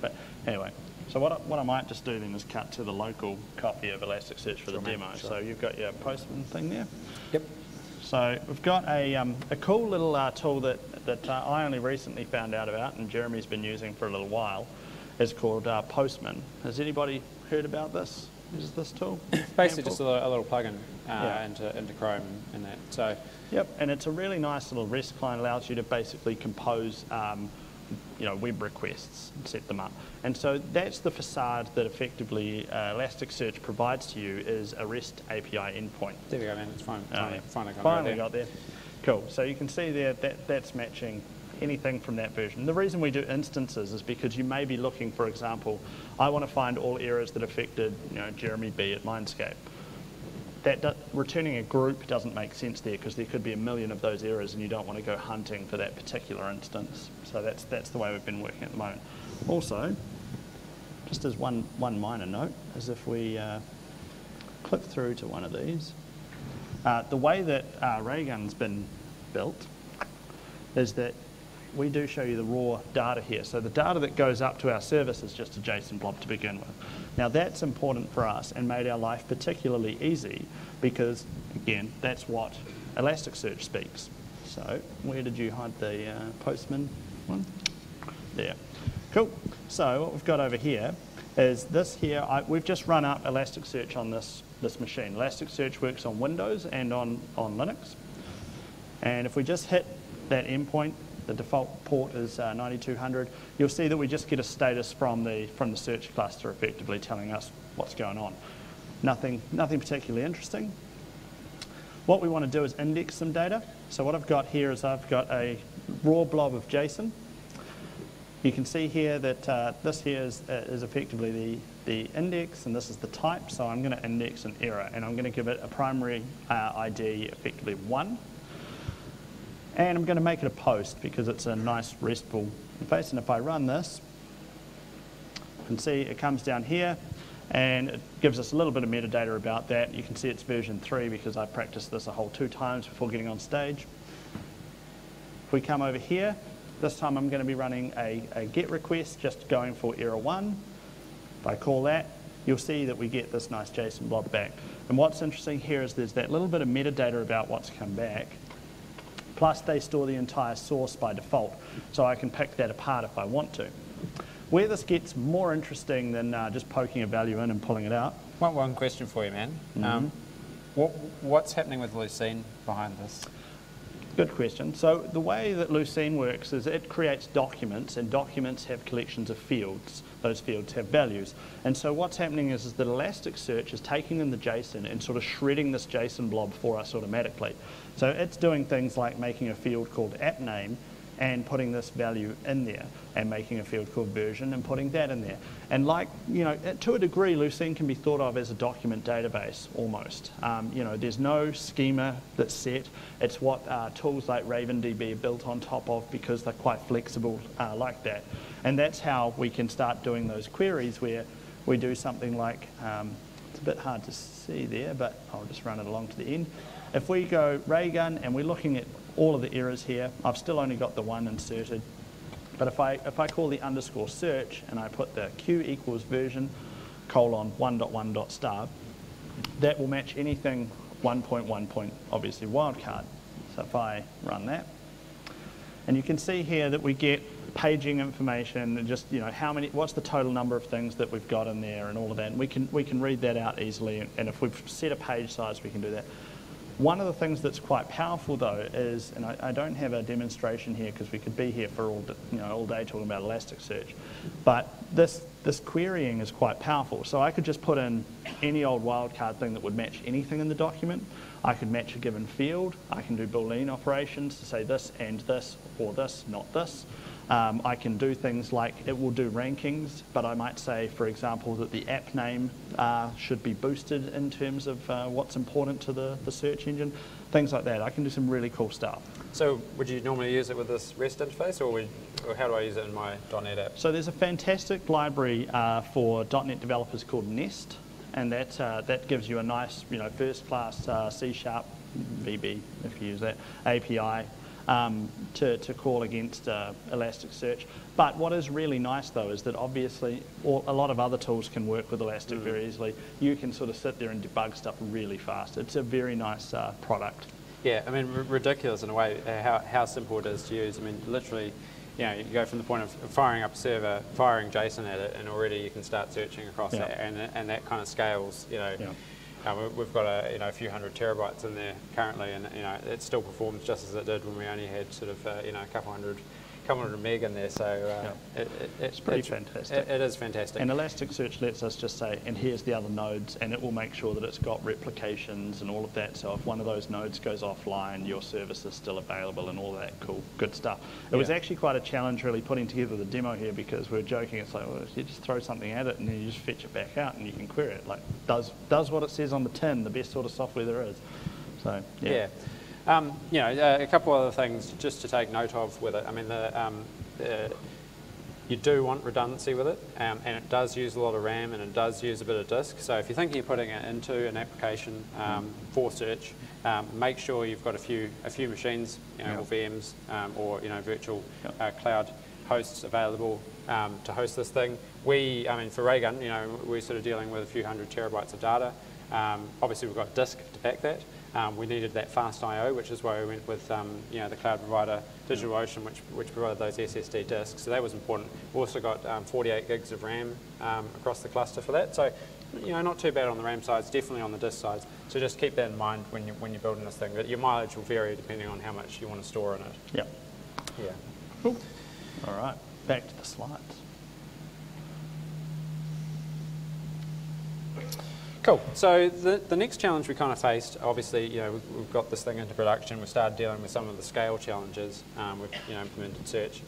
But anyway, so what I, what I might just do then is cut to the local copy of Elasticsearch for Sure, the demo. sure. So you've got your Postman thing there. Yep. So we've got a, um, a cool little uh, tool that, that uh, I only recently found out about and Jeremy's been using for a little while. It's called uh, Postman. Has anybody heard about this? Is this tool? Basically, just a little, a little plugin uh, Yeah. into, into Chrome and that. So Yep, and it's a really nice little REST client. Allows you to basically compose, um, you know, web requests and set them up. And so that's the facade that effectively uh, Elasticsearch provides to you is a REST API endpoint. there we go, man. It's fine. Oh, Finally, yeah. finally got Finally right there. got there. Cool. So you can see there that that's matching anything from that version. The reason we do instances is because you may be looking, for example, I want to find all errors that affected, you know, Jeremy B at Mindscape. That do, returning a group doesn't make sense there because there could be a million of those errors and you don't want to go hunting for that particular instance. So that's that's the way we've been working at the moment. Also, just as one one minor note, is if we uh, click through to one of these, uh, the way that uh, Raygun's been built is that we do show you the raw data here. So the data that goes up to our service is just a JSON blob to begin with. Now that's important for us and made our life particularly easy because, again, that's what Elasticsearch speaks. So where did you hide the uh, Postman one? There. Cool. So what we've got over here is this here. I, we've just run up Elasticsearch on this, this machine. Elasticsearch works on Windows and on, on Linux. And if we just hit that endpoint, the default port is uh, 9200, you'll see that we just get a status from the, from the search cluster effectively telling us what's going on. Nothing, nothing particularly interesting. What we want to do is index some data. So what I've got here is I've got a raw blob of JSON. You can see here that uh, this here is, uh, is effectively the, the index and this is the type. So I'm going to index an error and I'm going to give it a primary uh, ID effectively 1. And I'm going to make it a post because it's a nice RESTful interface. And if I run this, you can see it comes down here and it gives us a little bit of metadata about that. You can see it's version 3 because I practiced this a whole two times before getting on stage. If we come over here, this time I'm going to be running a, a GET request, just going for error 1. If I call that, you'll see that we get this nice JSON blob back. And what's interesting here is there's that little bit of metadata about what's come back. Plus, they store the entire source by default, so I can pick that apart if I want to. Where this gets more interesting than uh, just poking a value in and pulling it out. One, one question for you, man. Mm -hmm. um, what, what's happening with Lucene behind this? Good question. So the way that Lucene works is it creates documents, and documents have collections of fields. Those fields have values. And so what's happening is, is that Elasticsearch is taking in the JSON and sort of shredding this JSON blob for us automatically. So it's doing things like making a field called app name and putting this value in there and making a field called version and putting that in there. And like, you know, to a degree, Lucene can be thought of as a document database almost. Um, you know, there's no schema that's set. It's what uh, tools like RavenDB are built on top of because they're quite flexible uh, like that. And that's how we can start doing those queries where we do something like, um, it's a bit hard to see there, but I'll just run it along to the end. If we go Raygun and we're looking at all of the errors here, I've still only got the one inserted. But if I, if I call the underscore search and I put the q equals version colon 1.1 star, that will match anything 1.1 point, obviously wildcard. So if I run that, and you can see here that we get paging information and just you know how many what's the total number of things that we've got in there and all of that and we can we can read that out easily and if we've set a page size we can do that one of the things that's quite powerful though is, and I, I don't have a demonstration here because we could be here for all, you know, all day talking about Elasticsearch, but this, this querying is quite powerful. So I could just put in any old wildcard thing that would match anything in the document. I could match a given field. I can do Boolean operations to say this and this or this, not this. Um, I can do things like it will do rankings, but I might say, for example, that the app name uh, should be boosted in terms of uh, what's important to the, the search engine, things like that. I can do some really cool stuff. So would you normally use it with this REST interface, or, would, or how do I use it in my .NET app? So there's a fantastic library uh, for .NET developers called Nest, and that, uh, that gives you a nice, you know, first-class uh, C-sharp VB, if you use that, API um, to, to call against uh, Elasticsearch. But what is really nice though is that obviously all, a lot of other tools can work with Elastic mm. very easily. You can sort of sit there and debug stuff really fast. It's a very nice uh, product. Yeah, I mean, ridiculous in a way uh, how, how simple it is to use. I mean, literally, you know, you go from the point of firing up a server, firing JSON at it, and already you can start searching across yeah. that, and, and that kind of scales, you know. Yeah. We've got a, you know, a few hundred terabytes in there currently, and you know, it still performs just as it did when we only had sort of, uh, you know, a couple hundred hundred meg in there, so uh, yeah. it, it, it's pretty it's, fantastic. It, it is fantastic. And Elasticsearch lets us just say, and here's the other nodes, and it will make sure that it's got replications and all of that. So if one of those nodes goes offline, your service is still available and all that cool, good stuff. It yeah. was actually quite a challenge really putting together the demo here because we are joking. It's like, well, you just throw something at it and then you just fetch it back out and you can query it. Like does does what it says on the tin, the best sort of software there is. So yeah. yeah. Um, you know, uh, a couple other things just to take note of with it. I mean, the, um, you do want redundancy with it, um, and it does use a lot of RAM and it does use a bit of disk. So if you're thinking of putting it into an application um, for search, um, make sure you've got a few a few machines, you know, Yep. or VMs, um, or you know, virtual Yep. uh, cloud hosts available um, to host this thing. We, I mean, for Raygun, you know, we're sort of dealing with a few hundred terabytes of data. Um, obviously, we've got disk to back that. Um, we needed that fast I/O, which is why we went with, um, you know, the cloud provider DigitalOcean, which which provided those SSD disks. So that was important. We also got um, 48 gigs of RAM um, across the cluster for that. So, you know, not too bad on the RAM sides, definitely on the disk sides. So just keep that in mind when you when you're building this thing. That your mileage will vary depending on how much you want to store in it. Yep. Yeah. Cool. All right, back to the slides. Cool. So the, the next challenge we kind of faced, obviously, you know, we've, we've got this thing into production. We started dealing with some of the scale challenges. Um, we've you know implemented search,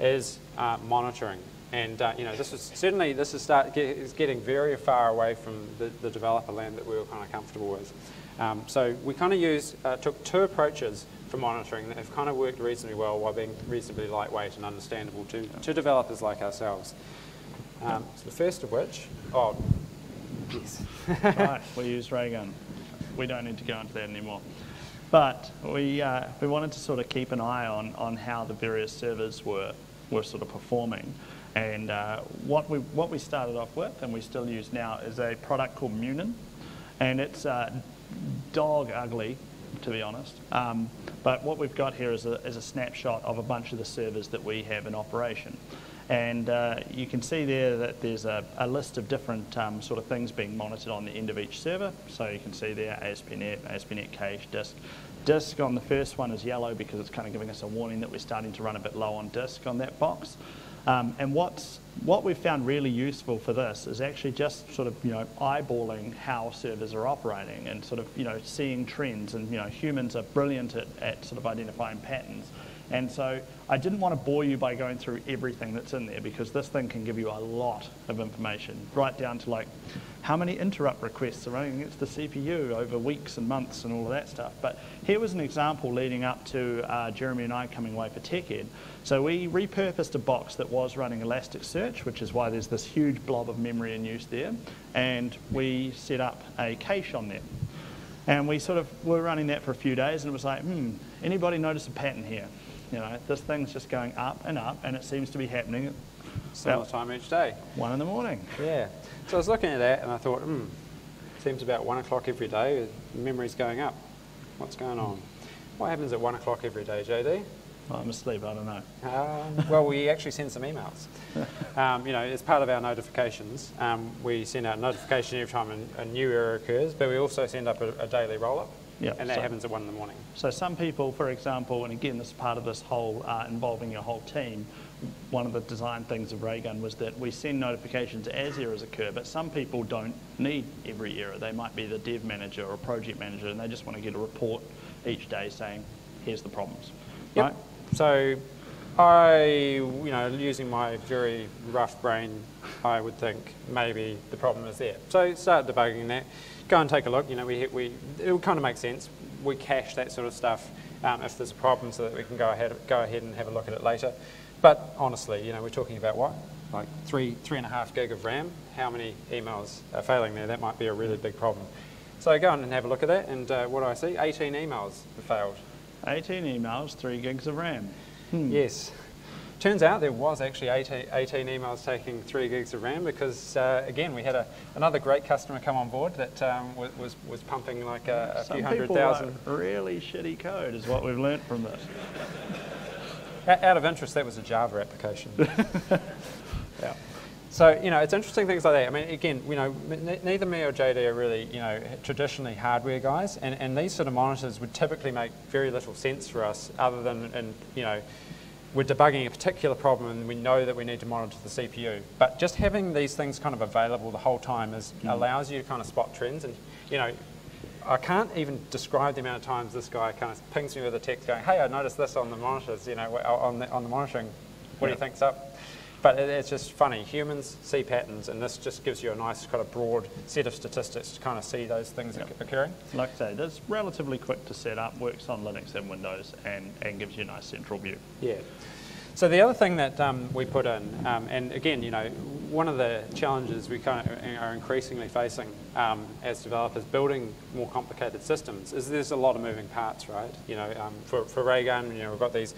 is uh, monitoring. And uh, you know, this is certainly this is start get, is getting very far away from the, the developer land that we were kind of comfortable with. Um, so we kind of use uh, took two approaches for monitoring that have kind of worked reasonably well while being reasonably lightweight and understandable to, to developers like ourselves. Um, so the first of which, oh, yes. right, we use Raygun. We don't need to go into that anymore. But we, uh, we wanted to sort of keep an eye on, on how the various servers were, were sort of performing. And uh, what, we, what we started off with, and we still use now, is a product called Munin. And it's uh, dog ugly, to be honest. Um, but what we've got here is a, is a snapshot of a bunch of the servers that we have in operation. And uh, you can see there that there's a, a list of different um, sort of things being monitored on the end of each server. So you can see there ASP.NET, ASP.NET Cache, disk. Disk on the first one is yellow because it's kind of giving us a warning that we're starting to run a bit low on disk on that box. Um, and what's, what we've found really useful for this is actually just sort of, you know, eyeballing how servers are operating and sort of, you know, seeing trends. And, you know, humans are brilliant at, at sort of identifying patterns. And so I didn't want to bore you by going through everything that's in there because this thing can give you a lot of information, right down to like how many interrupt requests are running against the CPU over weeks and months and all of that stuff. But here was an example leading up to uh, Jeremy and I coming away for TechEd. So we repurposed a box that was running Elasticsearch, which is why there's this huge blob of memory in use there, and we set up a cache on there. And we sort of were running that for a few days, and it was like, hmm, anybody notice a pattern here? You know, this thing's just going up and up, and it seems to be happening at Similar time each day. one in the morning. Yeah. So I was looking at that and I thought, hmm, seems about one o'clock every day. The memory's going up. What's going on? What happens at one o'clock every day, JD? Well, I'm asleep, I don't know. Um, well, we actually send some emails. Um, you know, as part of our notifications, um, we send out a notification every time a, a new error occurs, but we also send up a, a daily roll-up, Yeah, and that so- happens at one in the morning. So some people, for example, and again, this is part of this whole uh, involving your whole team, one of the design things of Raygun was that we send notifications as errors occur, but some people don't need every error. They might be the dev manager or project manager, and they just want to get a report each day saying, here's the problems. Yep. Right? So I, you know, using my very rough brain, I would think maybe the problem is there. So start debugging that. Go and take a look. You know, we, we it will kind of make sense. We cache that sort of stuff um, if there's a problem so that we can go ahead, go ahead and have a look at it later. But honestly, you know, we're talking about what? Like three, three and a half gig of RAM. How many emails are failing there? That might be a really big problem. So go on and have a look at that. And uh, what do I see? 18 emails have failed. 18 emails, 3 gigs of RAM. Yes. Turns out there was actually 18, 18 emails taking 3 gigs of RAM because, uh, again, we had a, another great customer come on board that um, was, was, was pumping like a, a few hundred thousand. really shitty code is what we've learnt from this. Out of interest, that was a Java application. Yeah. So, you know, it's interesting things like that. I mean, again, you know, neither me or JD are really, you know, traditionally hardware guys, and, and these sort of monitors would typically make very little sense for us other than, and, you know, we're debugging a particular problem and we know that we need to monitor the CPU. But just having these things kind of available the whole time is, mm. allows you to kind of spot trends. And, you know, I can't even describe the amount of times this guy kind of pings me with a text going, hey, I noticed this on the monitors, you know, on the, on the monitoring. What do you Yeah. think's up? But it, it's just funny. Humans see patterns, and this just gives you a nice kind of broad set of statistics to kind of see those things Yep. oc- occurring. Like I say, it's relatively quick to set up, works on Linux and Windows, and, and gives you a nice central view. Yeah. So the other thing that um, we put in, um, and again, you know, one of the challenges we kind of are increasingly facing um, as developers building more complicated systems is there's a lot of moving parts, right? You know, um, for, for Raygun, you know, we've got these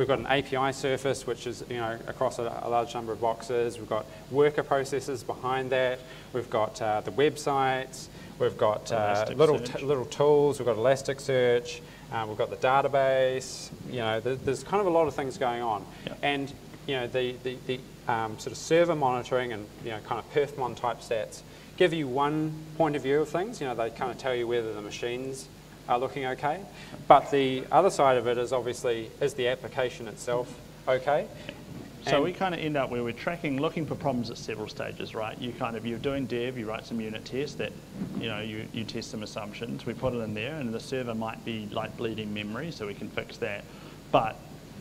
We've got an API surface, which is you know across a, a large number of boxes. We've got worker processes behind that. We've got uh, the websites. We've got uh, little little tools. We've got Elasticsearch. Uh, we've got the database. You know, there's, there's kind of a lot of things going on. Yeah. And you know, the the, the um, sort of server monitoring and you know kind of perfmon type stats give you one point of view of things. You know, they kind of tell you whether the machines are looking okay. But the other side of it is obviously, is the application itself okay? So and we kind of end up where we're tracking, looking for problems at several stages, right? You kind of, you're doing dev, you write some unit tests that, you know, you, you test some assumptions, we put it in there, and the server might be like bleeding memory, so we can fix that. But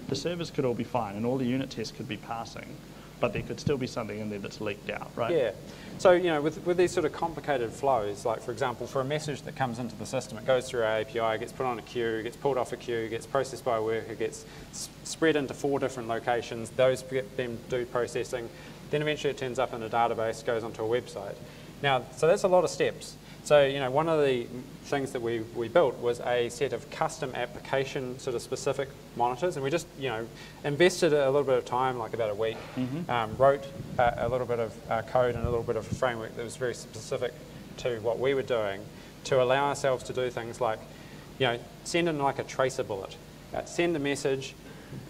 the servers could all be fine, and all the unit tests could be passing but there could still be something in there that's leaked out, right? Yeah. So, you know, with, with these sort of complicated flows, like for example, for a message that comes into the system, it goes through our API, gets put on a queue, gets pulled off a queue, gets processed by a worker, gets spread into four different locations, those them do processing, then eventually it turns up in a database, goes onto a website. Now, so that's a lot of steps. So, you know, one of the things that we, we built was a set of custom application sort of specific monitors, and we just, you know, invested a little bit of time, like about a week, mm -hmm. um, wrote a, a, little bit of uh, code and a little bit of a framework that was very specific to what we were doing to allow ourselves to do things like, you know, send in like a tracer bullet, uh, send a message,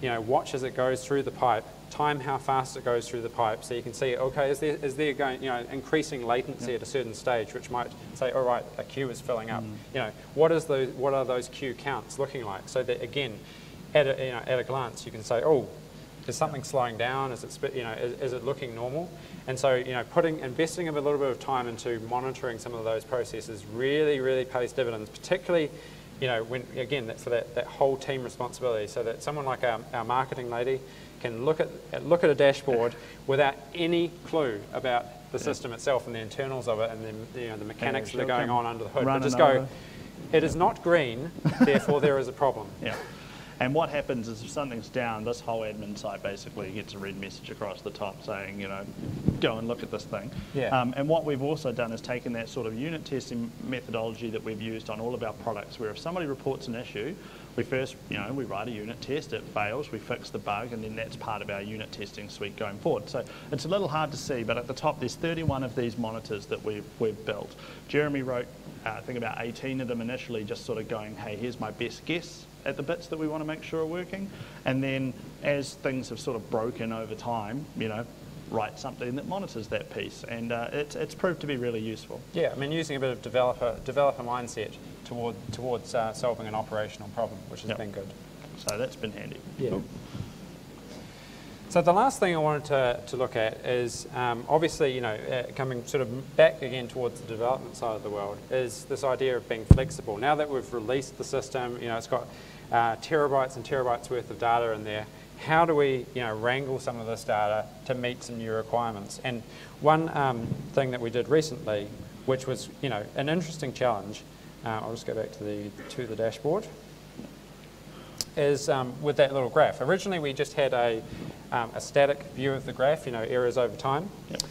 you know, watch as it goes through the pipe, time how fast it goes through the pipe so you can see, okay, is there, is there going, you know, increasing latency at a certain stage which might say, all right, a queue is filling up. Mm. You know, what, is the, what are those queue counts looking like? So that, again, at a, you know, at a glance, you can say, oh, is something slowing down? Is it, you know, is, is, it looking normal? And so, you know, putting, investing a little bit of time into monitoring some of those processes really, really pays dividends, particularly, you know, when, again, for that, that whole team responsibility. So that someone like our, our marketing lady, can look at, look at a dashboard without any clue about the yeah. system itself and the internals of it and the, you know, the mechanics yeah, that are going on under the hood. But just go, it is not green, therefore there is a problem. Yeah. And what happens is if something's down, this whole admin site basically gets a red message across the top saying, you know, go and look at this thing. Yeah. Um, and what we've also done is taken that sort of unit testing methodology that we've used on all of our products, where if somebody reports an issue, we first, you know, we write a unit test, it fails, we fix the bug, and then that's part of our unit testing suite going forward. So it's a little hard to see, but at the top there's 31 of these monitors that we've, we've built. Jeremy wrote, uh, I think about 18 of them initially, just sort of going, hey, here's my best guess at the bits that we want to make sure are working. And then as things have sort of broken over time, you know, write something that monitors that piece. And uh, it's, it's proved to be really useful. Yeah, I mean, using a bit of developer, developer mindset toward, towards uh, solving an operational problem, which has yep. been good. So that's been handy. Yeah. Cool. So the last thing I wanted to, to look at is um, obviously, you know, uh, coming sort of back again towards the development side of the world is this idea of being flexible. Now that we've released the system, you know, it's got uh, terabytes and terabytes worth of data in there. How do we, you know, wrangle some of this data to meet some new requirements? And one um, thing that we did recently, which was, you know, an interesting challenge. Uh, I'll just go back to the to the dashboard is um, with that little graph. Originally, we just had a, um, a static view of the graph, you know, errors over time. Yep.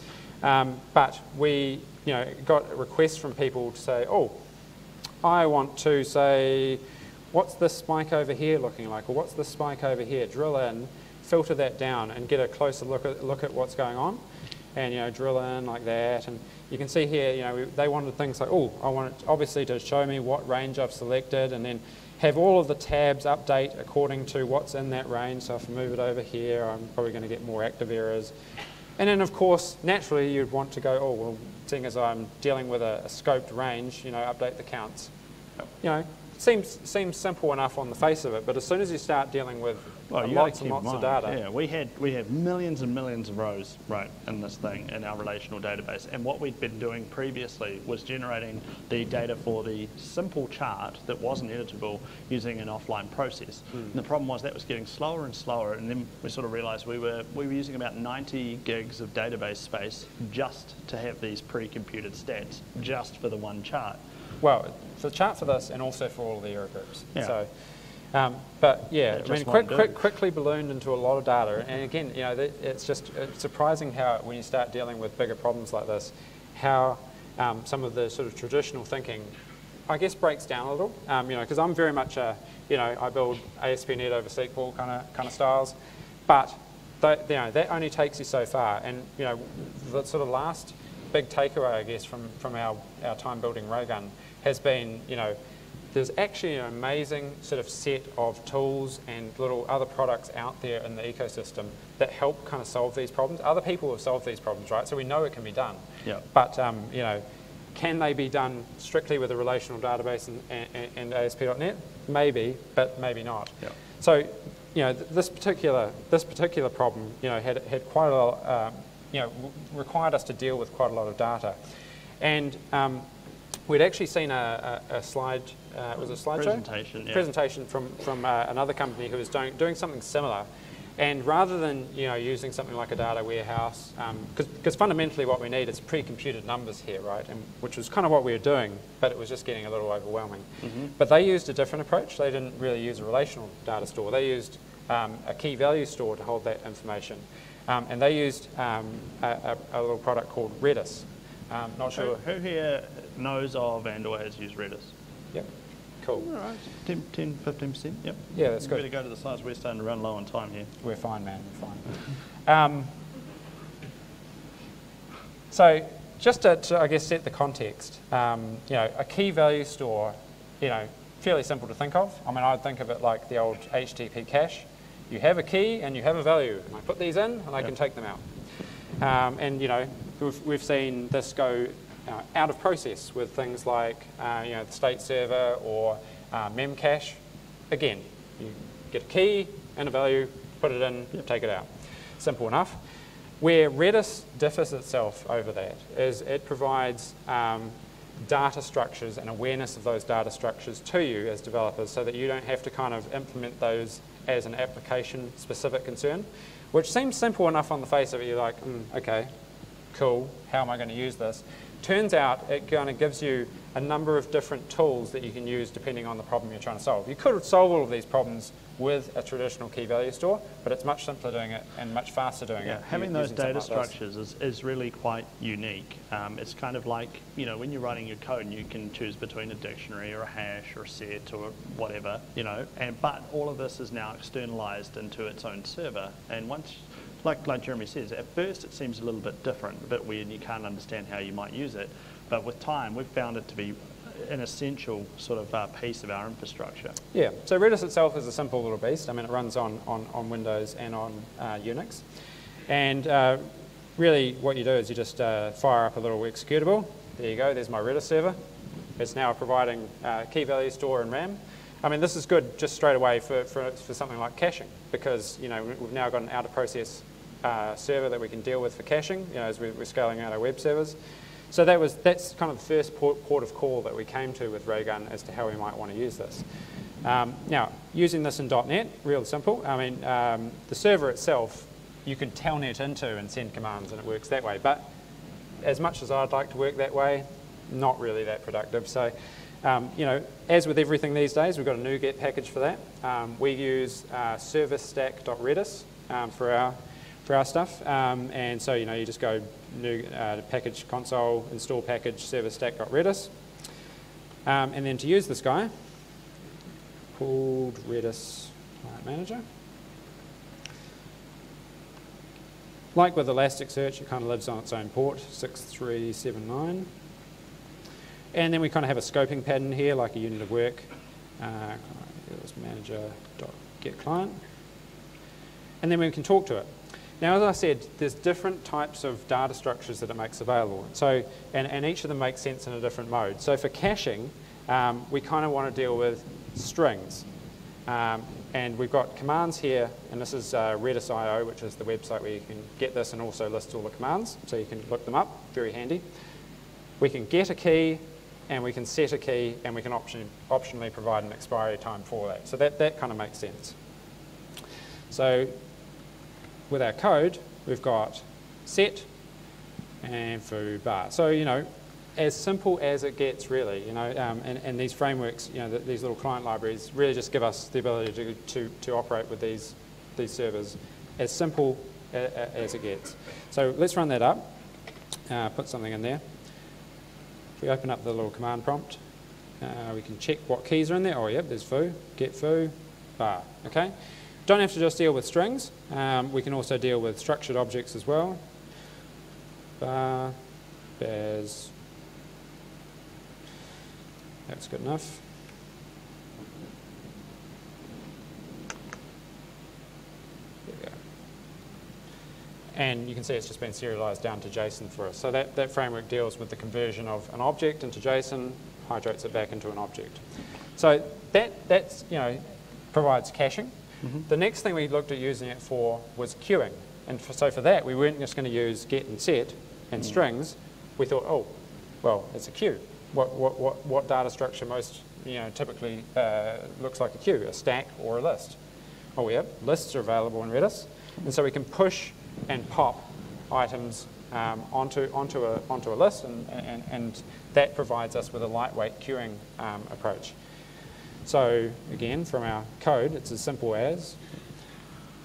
Um, but we, you know, got requests from people to say, oh, I want to say, what's this spike over here looking like? Or what's this spike over here? Drill in, filter that down, and get a closer look at, look at what's going on. And, you know, drill in like that. And you can see here, you know, we, they wanted things like, oh, I want it obviously to show me what range I've selected, and then have all of the tabs update according to what's in that range. So if I move it over here, I'm probably going to get more active errors. And then, of course, naturally, you'd want to go, oh, well, seeing as I'm dealing with a, a scoped range, you know, update the counts. You know, seems seems simple enough on the face of it, but as soon as you start dealing with well, lots and lots of data, yeah, we had we have millions and millions of rows right in this thing in our relational database, and what we'd been doing previously was generating the data for the simple chart that wasn't editable using an offline process. Mm. And the problem was that was getting slower and slower, and then we sort of realised we were we were using about 90 gigs of database space just to have these pre-computed stats just for the one chart. Well, for the chart for this and also for all the error groups. Yeah. So, Um, but yeah, I mean, quick, quick, quickly ballooned into a lot of data. And again, you know, it's just it's surprising how when you start dealing with bigger problems like this, how um, some of the sort of traditional thinking, I guess, breaks down a little. Um, you know, because I'm very much a, you know, I build ASP.NET over SQL kind of kind of styles, but that, you know, that only takes you so far. And you know, the sort of last big takeaway, I guess, from from our our time building Raygun has been, you know, there's actually an amazing sort of set of tools and little other products out there in the ecosystem that help kind of solve these problems. Other people have solved these problems, right? So we know it can be done. Yeah. But, um, you know, can they be done strictly with a relational database and, and, and ASP.NET? Maybe, but maybe not. Yeah. So, you know, th- this particular, this particular problem, you know, had, had quite a lot, um, you know, w- required us to deal with quite a lot of data. And um, we'd actually seen a, a, a slide, uh, was it a slideshow? Presentation, yeah. Presentation from, from uh, another company who was doing, doing something similar. And rather than you know using something like a data warehouse, because fundamentally what we need is pre-computed numbers here, right? And which was kind of what we were doing, but it was just getting a little overwhelming. But they used a different approach. They didn't really use a relational data store. They used um, a key value store to hold that information, um, and they used um, a, a, little product called Redis. Um, not Who, sure. who here knows of and or has used Redis? Yep. Cool. All right, 10, 10 15%, yep. Yeah, that's good. We good. better go to the slides, we're starting to run low on time here. We're fine, man. We're fine. Um, so, just to, to, I guess, set the context, um, you know, a key value store, you know, fairly simple to think of. I mean, I'd think of it like the old HTTP cache. You have a key and you have a value, and I put these in and I can take them out. Um, and, you know, we've, we've seen this go uh, out of process with things like, uh, you know, the state server or uh, memcache. Again, you get a key and a value, put it in, take it out. Simple enough. Where Redis differs itself over that is it provides um, data structures and awareness of those data structures to you as developers so that you don't have to kind of implement those as an application specific concern, which seems simple enough on the face of it. You're like, mm, okay, cool, how am I going to use this? Turns out it kind of gives you a number of different tools that you can use depending on the problem you're trying to solve. You could solve all of these problems with a traditional key value store, but it's much simpler doing it and much faster doing Yeah, it. having those data like structures is, is really quite unique. Um, it's kind of like, you know, when you're writing your code and you can choose between a dictionary or a hash or a set or whatever, you know, and but all of this is now externalized into its own server. And once, like, like Jeremy says, at first it seems a little bit different, a bit weird, and you can't understand how you might use it. But with time, we've found it to be an essential sort of uh, piece of our infrastructure. Yeah, so Redis itself is a simple little beast. I mean, it runs on, on, on Windows and on uh, Unix. And uh, really what you do is you just uh, fire up a little executable. There you go, there's my Redis server. It's now providing uh, key value store and RAM. I mean, this is good just straight away for, for, for something like caching because, you know, we've now got an out-of-process uh, server that we can deal with for caching, you know, as we- we're scaling out our web servers. So that was, that's kind of the first port, port of call that we came to with Raygun as to how we might want to use this. Um, now, using this in .NET, real simple. I mean, um, the server itself, you can telnet into and send commands, and it works that way. But as much as I'd like to work that way, not really that productive. So, um, you know, as with everything these days, we've got a NuGet package for that. Um, we use uh, um, for our for our stuff, um, and so you know, you just go new uh, package console install package server stack servicestack.redis, um, and then to use this guy called Redis Client Manager. Like with Elasticsearch, it kind of lives on its own port, 6379. And then we kind of have a scoping pattern here, like a unit of work. Uh, manager.getClient. And then we can talk to it. Now, as I said, there's different types of data structures that it makes available. So, and, and each of them makes sense in a different mode. So for caching, um, we kind of want to deal with strings. Um, and we've got commands here, and this is uh, Redis.io, which is the website where you can get this and also list all the commands, so you can look them up, very handy. We can get a key, and we can set a key, and we can option, optionally provide an expiry time for that. So that, that kind of makes sense. So with our code, we've got set and foo bar. So, you know, as simple as it gets, really. You know, um, and, and these frameworks, you know, the, these little client libraries really just give us the ability to, to, to operate with these, these servers as simple a, a, as it gets. So let's run that up, uh, put something in there. If we open up the little command prompt, uh, we can check what keys are in there. Oh, yep, there's foo, get foo, bar. Okay. Don't have to just deal with strings. Um, we can also deal with structured objects as well. Bar, baz. That's good enough. And you can see it's just been serialized down to JSON for us. So that, that framework deals with the conversion of an object into JSON, hydrates it back into an object. So that that's, you know, provides caching. Mm -hmm. The next thing we looked at using it for was queuing. And for, so for that, we weren't just going to use get and set and mm. strings. We thought, oh, well, it's a queue. What, what, what, what data structure most, you know, typically uh, looks like a queue, a stack or a list? Oh, yeah, lists are available in Redis. And so we can push and pop items um, onto, onto, a, onto a list, and, and, and that provides us with a lightweight queuing um, approach. So again, from our code, it's as simple as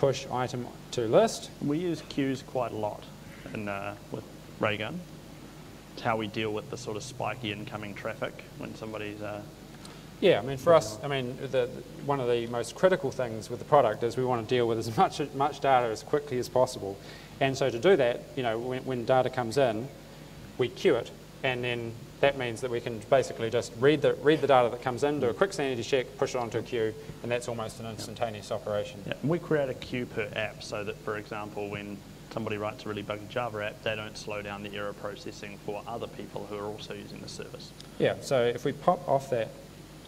push item to list. We use queues quite a lot in, uh, with Raygun. It's how we deal with the sort of spiky incoming traffic when somebody's uh, yeah, I mean, for us, I mean, the, one of the most critical things with the product is we want to deal with as much, much data as quickly as possible. And so to do that, you know, when, when data comes in, we queue it, and then that means that we can basically just read the, read the data that comes in, do a quick sanity check, push it onto a queue, and that's almost an instantaneous operation. Yeah. we create a queue per app so that, for example, when somebody writes a really buggy Java app, they don't slow down the error processing for other people who are also using the service. Yeah, so if we pop off that,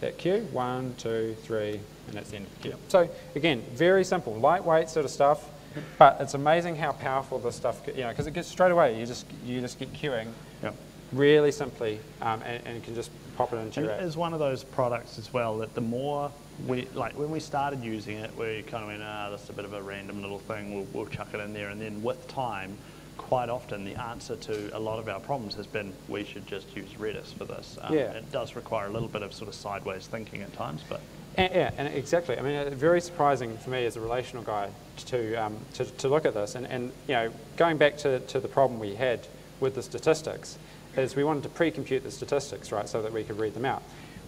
that queue, one, two, three, and that's the end of the queue. Yep. So again, very simple, lightweight sort of stuff, but it's amazing how powerful this stuff, you know, because it gets straight away, you just, you just get queuing yep. Really simply um, and, and, you can just pop it into and your app. It's one of those products as well that the more we, like when we started using it, we kind of went, ah, that's a bit of a random little thing, we'll, we'll chuck it in there. And then with time, quite often the answer to a lot of our problems has been we should just use Redis for this. Um, yeah. It does require a little bit of sort of sideways thinking at times, but. And, yeah, and exactly. I mean, it's very surprising for me as a relational guy to, um, to, to, look at this. And, and, you know, going back to, to the problem we had with the statistics, is we wanted to pre-compute the statistics, right, so that we could read them out.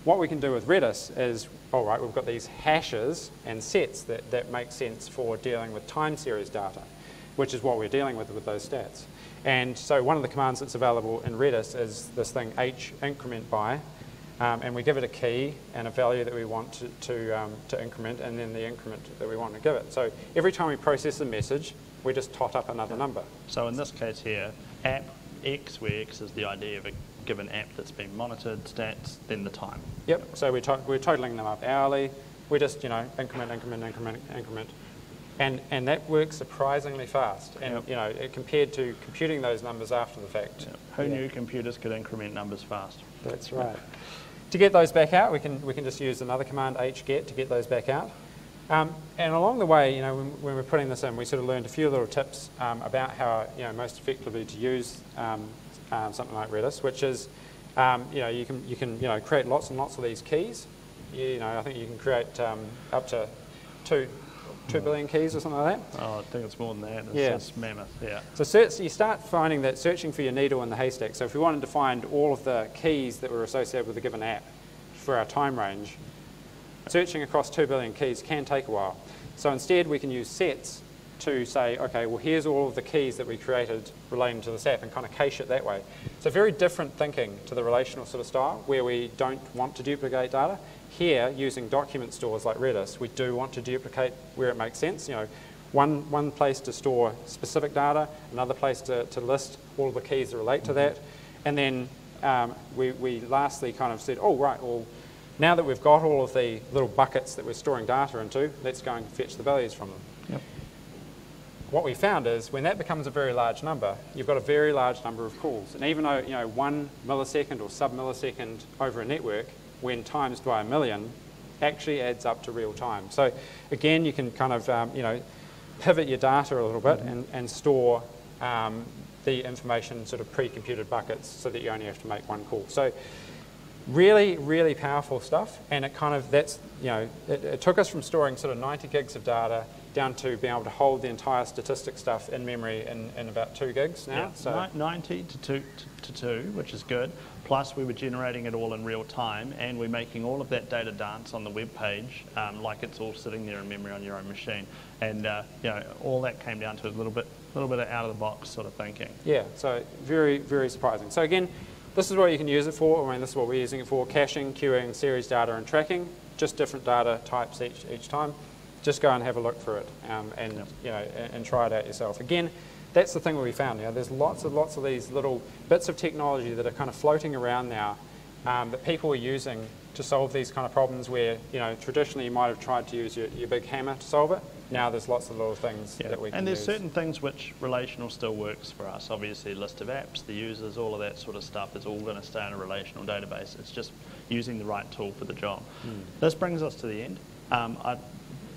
What we can do with Redis is, all right, we've got these hashes and sets that, that make sense for dealing with time series data, which is what we're dealing with with those stats. And so one of the commands that's available in Redis is this thing h increment by, um, and we give it a key and a value that we want to, to, um, to increment, and then the increment that we want to give it. So every time we process a message, we just tot up another number. So in this case here, app X, where X is the ID of a given app that's been monitored, stats, then the time. Yep, so we're, to we're totaling them up hourly. We just, you know, increment, increment, increment, increment. And, and that works surprisingly fast. And, yep. you know, compared to computing those numbers after the fact. Yep. Who yeah. knew computers could increment numbers fast? That's right. to get those back out, we can, we can just use another command, hget, to get those back out. Um, and along the way, you know, when, when, we're putting this in, we sort of learned a few little tips um, about how, you know, most effectively to use um, um something like Redis, which is, um, you know, you can, you can, you know, create lots and lots of these keys. You, know, I think you can create um, up to two, two billion keys or something like that. Oh, I think it's more than that. It's, yeah. it's mammoth, yeah. So search, you start finding that searching for your needle in the haystack. So if we wanted to find all of the keys that were associated with a given app for our time range, searching across 2 billion keys can take a while. So instead we can use sets to say, okay, well here's all of the keys that we created relating to this app and kind of cache it that way. So very different thinking to the relational sort of style where we don't want to duplicate data. Here, using document stores like Redis, we do want to duplicate where it makes sense. You know, one, one place to store specific data, another place to, to list all the keys that relate to that. And then um, we, we lastly kind of said, oh, right, well, now that we've got all of the little buckets that we're storing data into, let's go and fetch the values from them. Yep. What we found is when that becomes a very large number, you've got a very large number of calls. And even though you know one millisecond or sub-millisecond over a network, when times by a million, actually adds up to real time. So again, you can kind of um, you know pivot your data a little bit mm -hmm. and, and store um, the information sort of pre-computed buckets so that you only have to make one call. So really, really powerful stuff. And it kind of, that's, you know, it, it took us from storing sort of 90 gigs of data down to being able to hold the entire statistic stuff in memory in, in about two gigs now. Yeah, so 90 to 2, to, to 2, which is good. Plus, we were generating it all in real time, and we're making all of that data dance on the web page um, like it's all sitting there in memory on your own machine. And uh, you know, all that came down to a little bit, little bit of out of the box sort of thinking. Yeah, so very, very surprising. So again, this is what you can use it for. I mean, this is what we're using it for, caching, queuing, series data, and tracking. Just different data types each, each time. Just go and have a look through it um, and, you know, and, and try it out yourself. Again, that's the thing that we found. You know, there's lots and lots of these little bits of technology that are kind of floating around now um, that people are using to solve these kind of problems where, you know, traditionally you might have tried to use your, your big hammer to solve it. Now there's lots of little things Yeah. that we can And there's use. certain things which relational still works for us. Obviously, list of apps, the users, all of that sort of stuff is all going to stay in a relational database. It's just using the right tool for the job. Hmm. This brings us to the end. Um, I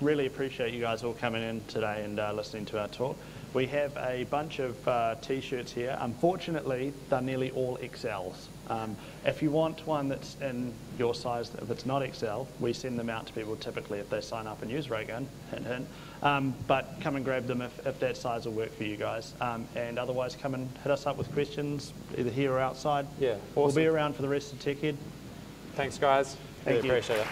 really appreciate you guys all coming in today and uh, listening to our talk. We have a bunch of uh, t-shirts here. Unfortunately, they're nearly all XLs. Um, if you want one that's in your size, if it's not XL, we send them out to people typically if they sign up and use Raygun, hint, hint. Um, but come and grab them if, if that size will work for you guys. Um, and otherwise, come and hit us up with questions, either here or outside. Yeah, We'll be around for the rest of TechEd. Thanks, guys. Thank really you. appreciate it.